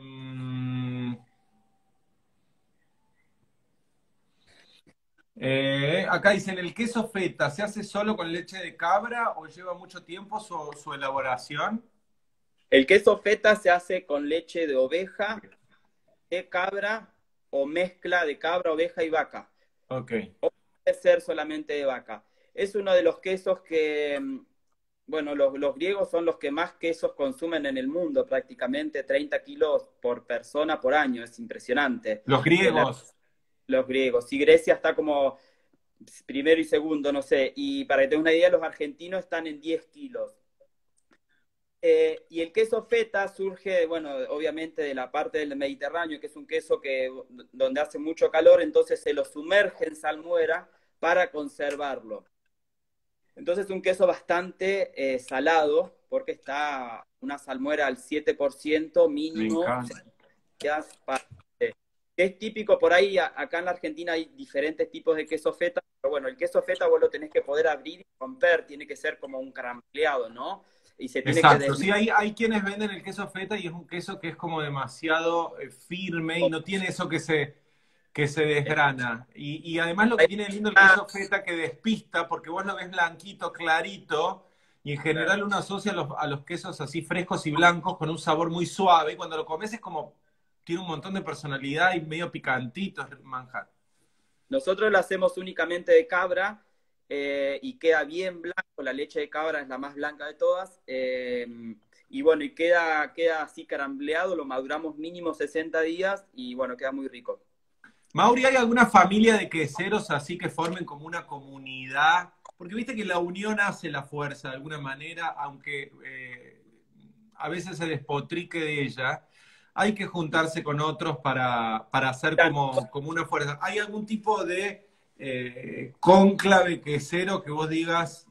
Eh, acá dicen, ¿el queso feta se hace solo con leche de cabra o lleva mucho tiempo su, elaboración? El queso feta se hace con leche de oveja, de cabra o mezcla de cabra, oveja y vaca. Ok. O puede ser solamente de vaca. Es uno de los quesos que, bueno, los, los, griegos son los que más quesos consumen en el mundo, prácticamente 30 kilos por persona por año, es impresionante. Los griegos los griegos. Si Grecia está como primero y segundo, no sé. Y para que tengas una idea, los argentinos están en 10 kilos. Eh, y el queso feta surge, bueno, obviamente de la parte del Mediterráneo, que es un queso que donde hace mucho calor, entonces se lo sumerge en salmuera para conservarlo. Entonces es un queso bastante eh, salado, porque está una salmuera al 7% mínimo. Para es típico por ahí, acá en la Argentina hay diferentes tipos de queso feta, pero bueno, el queso feta vos lo tenés que poder abrir y romper, tiene que ser como un carampleado, ¿no? Y se tiene Exacto, sí, hay, hay quienes venden el queso feta y es un queso que es como demasiado eh, firme y no tiene eso que se, que se desgrana. Y, y además lo que tiene lindo el queso feta que despista, porque vos lo ves blanquito, clarito, y en general uno asocia a los, a los quesos así frescos y blancos con un sabor muy suave, y cuando lo comes es como tiene un montón de personalidad y medio picantito manjar. Nosotros lo hacemos únicamente de cabra eh, y queda bien blanco, la leche de cabra es la más blanca de todas. Eh, y bueno, y queda, queda así carambleado, lo maduramos mínimo 60 días y bueno, queda muy rico. Mauri, ¿hay alguna familia de queseros así que formen como una comunidad? Porque viste que la unión hace la fuerza de alguna manera, aunque eh, a veces se despotrique de ella hay que juntarse con otros para, para hacer como, como una fuerza. ¿Hay algún tipo de eh, cónclave quesero que vos digas?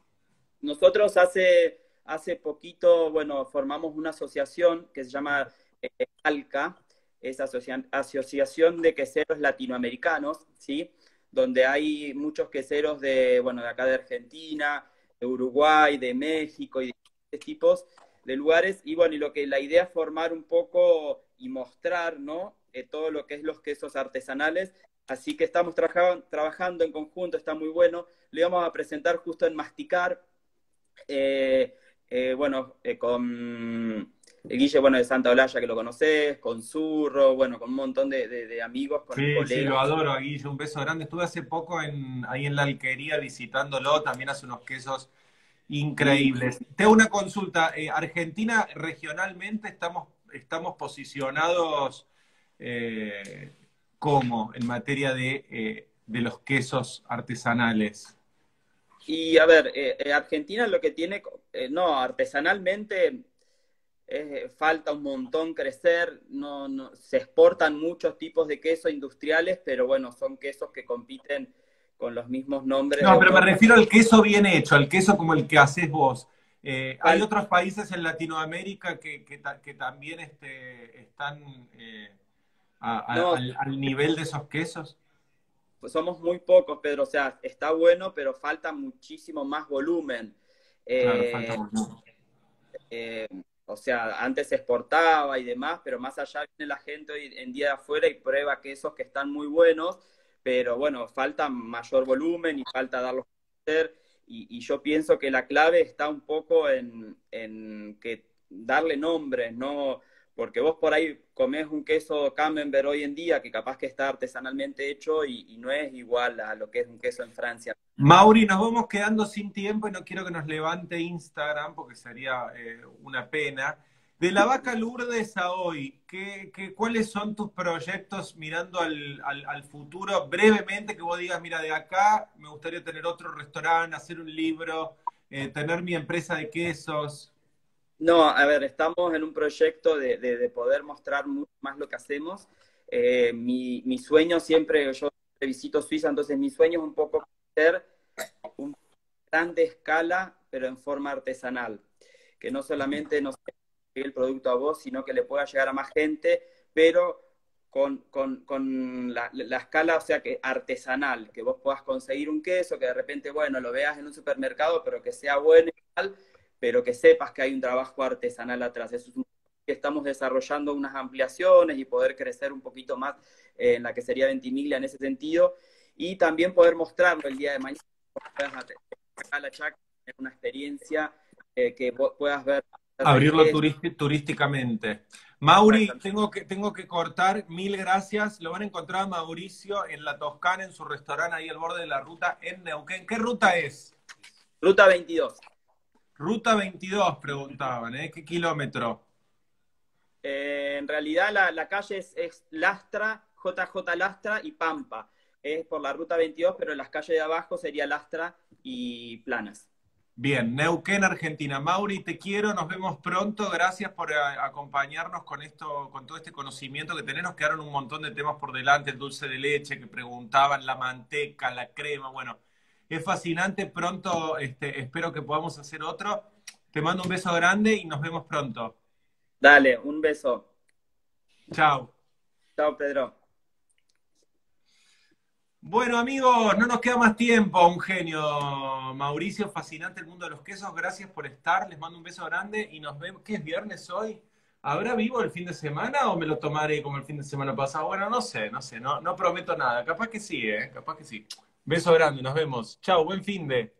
Nosotros hace, hace poquito, bueno, formamos una asociación que se llama eh, ALCA, es Asociación de Queseros Latinoamericanos, ¿sí? Donde hay muchos queseros de, bueno, de acá de Argentina, de Uruguay, de México y de diferentes tipos de lugares. Y bueno, y lo que la idea es formar un poco y mostrar, ¿no? Eh, todo lo que es los quesos artesanales. Así que estamos trabajando en conjunto, está muy bueno. Le vamos a presentar justo en Masticar, eh, eh, bueno, con el Guille, bueno, de Santa Olalla, que lo conoces, con Zurro, bueno, con un montón de, amigos, con sí, Sí, lo adoro a Guille, un beso grande. Estuve hace poco en, ahí en la alquería visitándolo, también hace unos quesos increíbles. Tengo una consulta. Eh, Argentina, regionalmente, estamos, estamos posicionados eh, como en materia de, eh, de, los quesos artesanales. Y a ver, Argentina lo que tiene, no, artesanalmente falta un montón crecer, no, no, se exportan muchos tipos de quesos industriales, pero bueno, son quesos que compiten con los mismos nombres. No, pero me refiero al queso bien hecho, al queso como el que haces vos. Eh, hay otros países en Latinoamérica que, que, también este, están eh, al, nivel de esos quesos. Pues somos muy pocos, Pedro. O sea, está bueno, pero falta muchísimo más volumen. claro, eh, falta volumen. O sea, antes se exportaba y demás, pero más allá viene la gente hoy en día de afuera y prueba quesos que están muy buenos pero bueno, falta mayor volumen y falta darlos a conocer. Y, yo pienso que la clave está un poco en, que darle nombres, ¿no? Porque vos por ahí comés un queso Camembert hoy en día que capaz que está artesanalmente hecho y, no es igual a lo que es un queso en Francia. Mauri, nos vamos quedando sin tiempo y no quiero que nos levante Instagram porque sería eh, una pena. De la vaca Lourdes a hoy, ¿qué, cuáles son tus proyectos mirando al, futuro? Brevemente, que vos digas, mira, de acá me gustaría tener otro restaurante, hacer un libro, eh, tener mi empresa de quesos. No, a ver, estamos en un proyecto de, poder mostrar mucho más lo que hacemos. Eh, mi, sueño siempre, yo visito Suiza, entonces mi sueño es un poco hacer un grande escala, pero en forma artesanal. Que no solamente nos el producto a vos, sino que le pueda llegar a más gente, pero con, la, escala, o sea, que artesanal, que vos puedas conseguir un queso, que de repente, bueno, lo veas en un supermercado, pero que sea bueno y tal, pero que sepas que hay un trabajo artesanal atrás. Eso es un que estamos desarrollando unas ampliaciones y poder crecer un poquito más en la que sería Ventimiglia en ese sentido, y también poder mostrarlo el día de mañana, a la chaca, una experiencia eh, que puedas ver Abrirlo turísticamente. Mauri, tengo que, tengo que cortar. Mil gracias. Lo van a encontrar a Mauricio en la Toscana, en su restaurante ahí al borde de la ruta en Neuquén. ¿Qué ruta es? Ruta 22. Ruta 22, preguntaban, ¿eh? ¿Qué kilómetro? Eh, en realidad la, la calle es, es, Lastra, JJ Lastra y Pampa. Es por la ruta 22, pero las calles de abajo sería Lastra y Planas. Bien, Neuquén, Argentina. Mauri, te quiero, nos vemos pronto. Gracias por eh, acompañarnos con esto, con todo este conocimiento que tenemos. Quedaron un montón de temas por delante, el dulce de leche que preguntaban, la manteca, la crema. Bueno, es fascinante. Pronto este, espero que podamos hacer otro. Te mando un beso grande y nos vemos pronto. Dale, un beso. Chao. Chao, Pedro. Bueno, amigos, no nos queda más tiempo. Un genio, Mauricio, fascinante el mundo de los quesos. Gracias por estar. Les mando un beso grande y nos vemos. ¿Qué es viernes hoy? ¿Habrá vivo el fin de semana o me lo tomaré como el fin de semana pasado? Bueno, no sé, no sé, no, no prometo nada. Capaz que sí, ¿eh? Capaz que sí. Beso grande, nos vemos. Chao, buen fin de.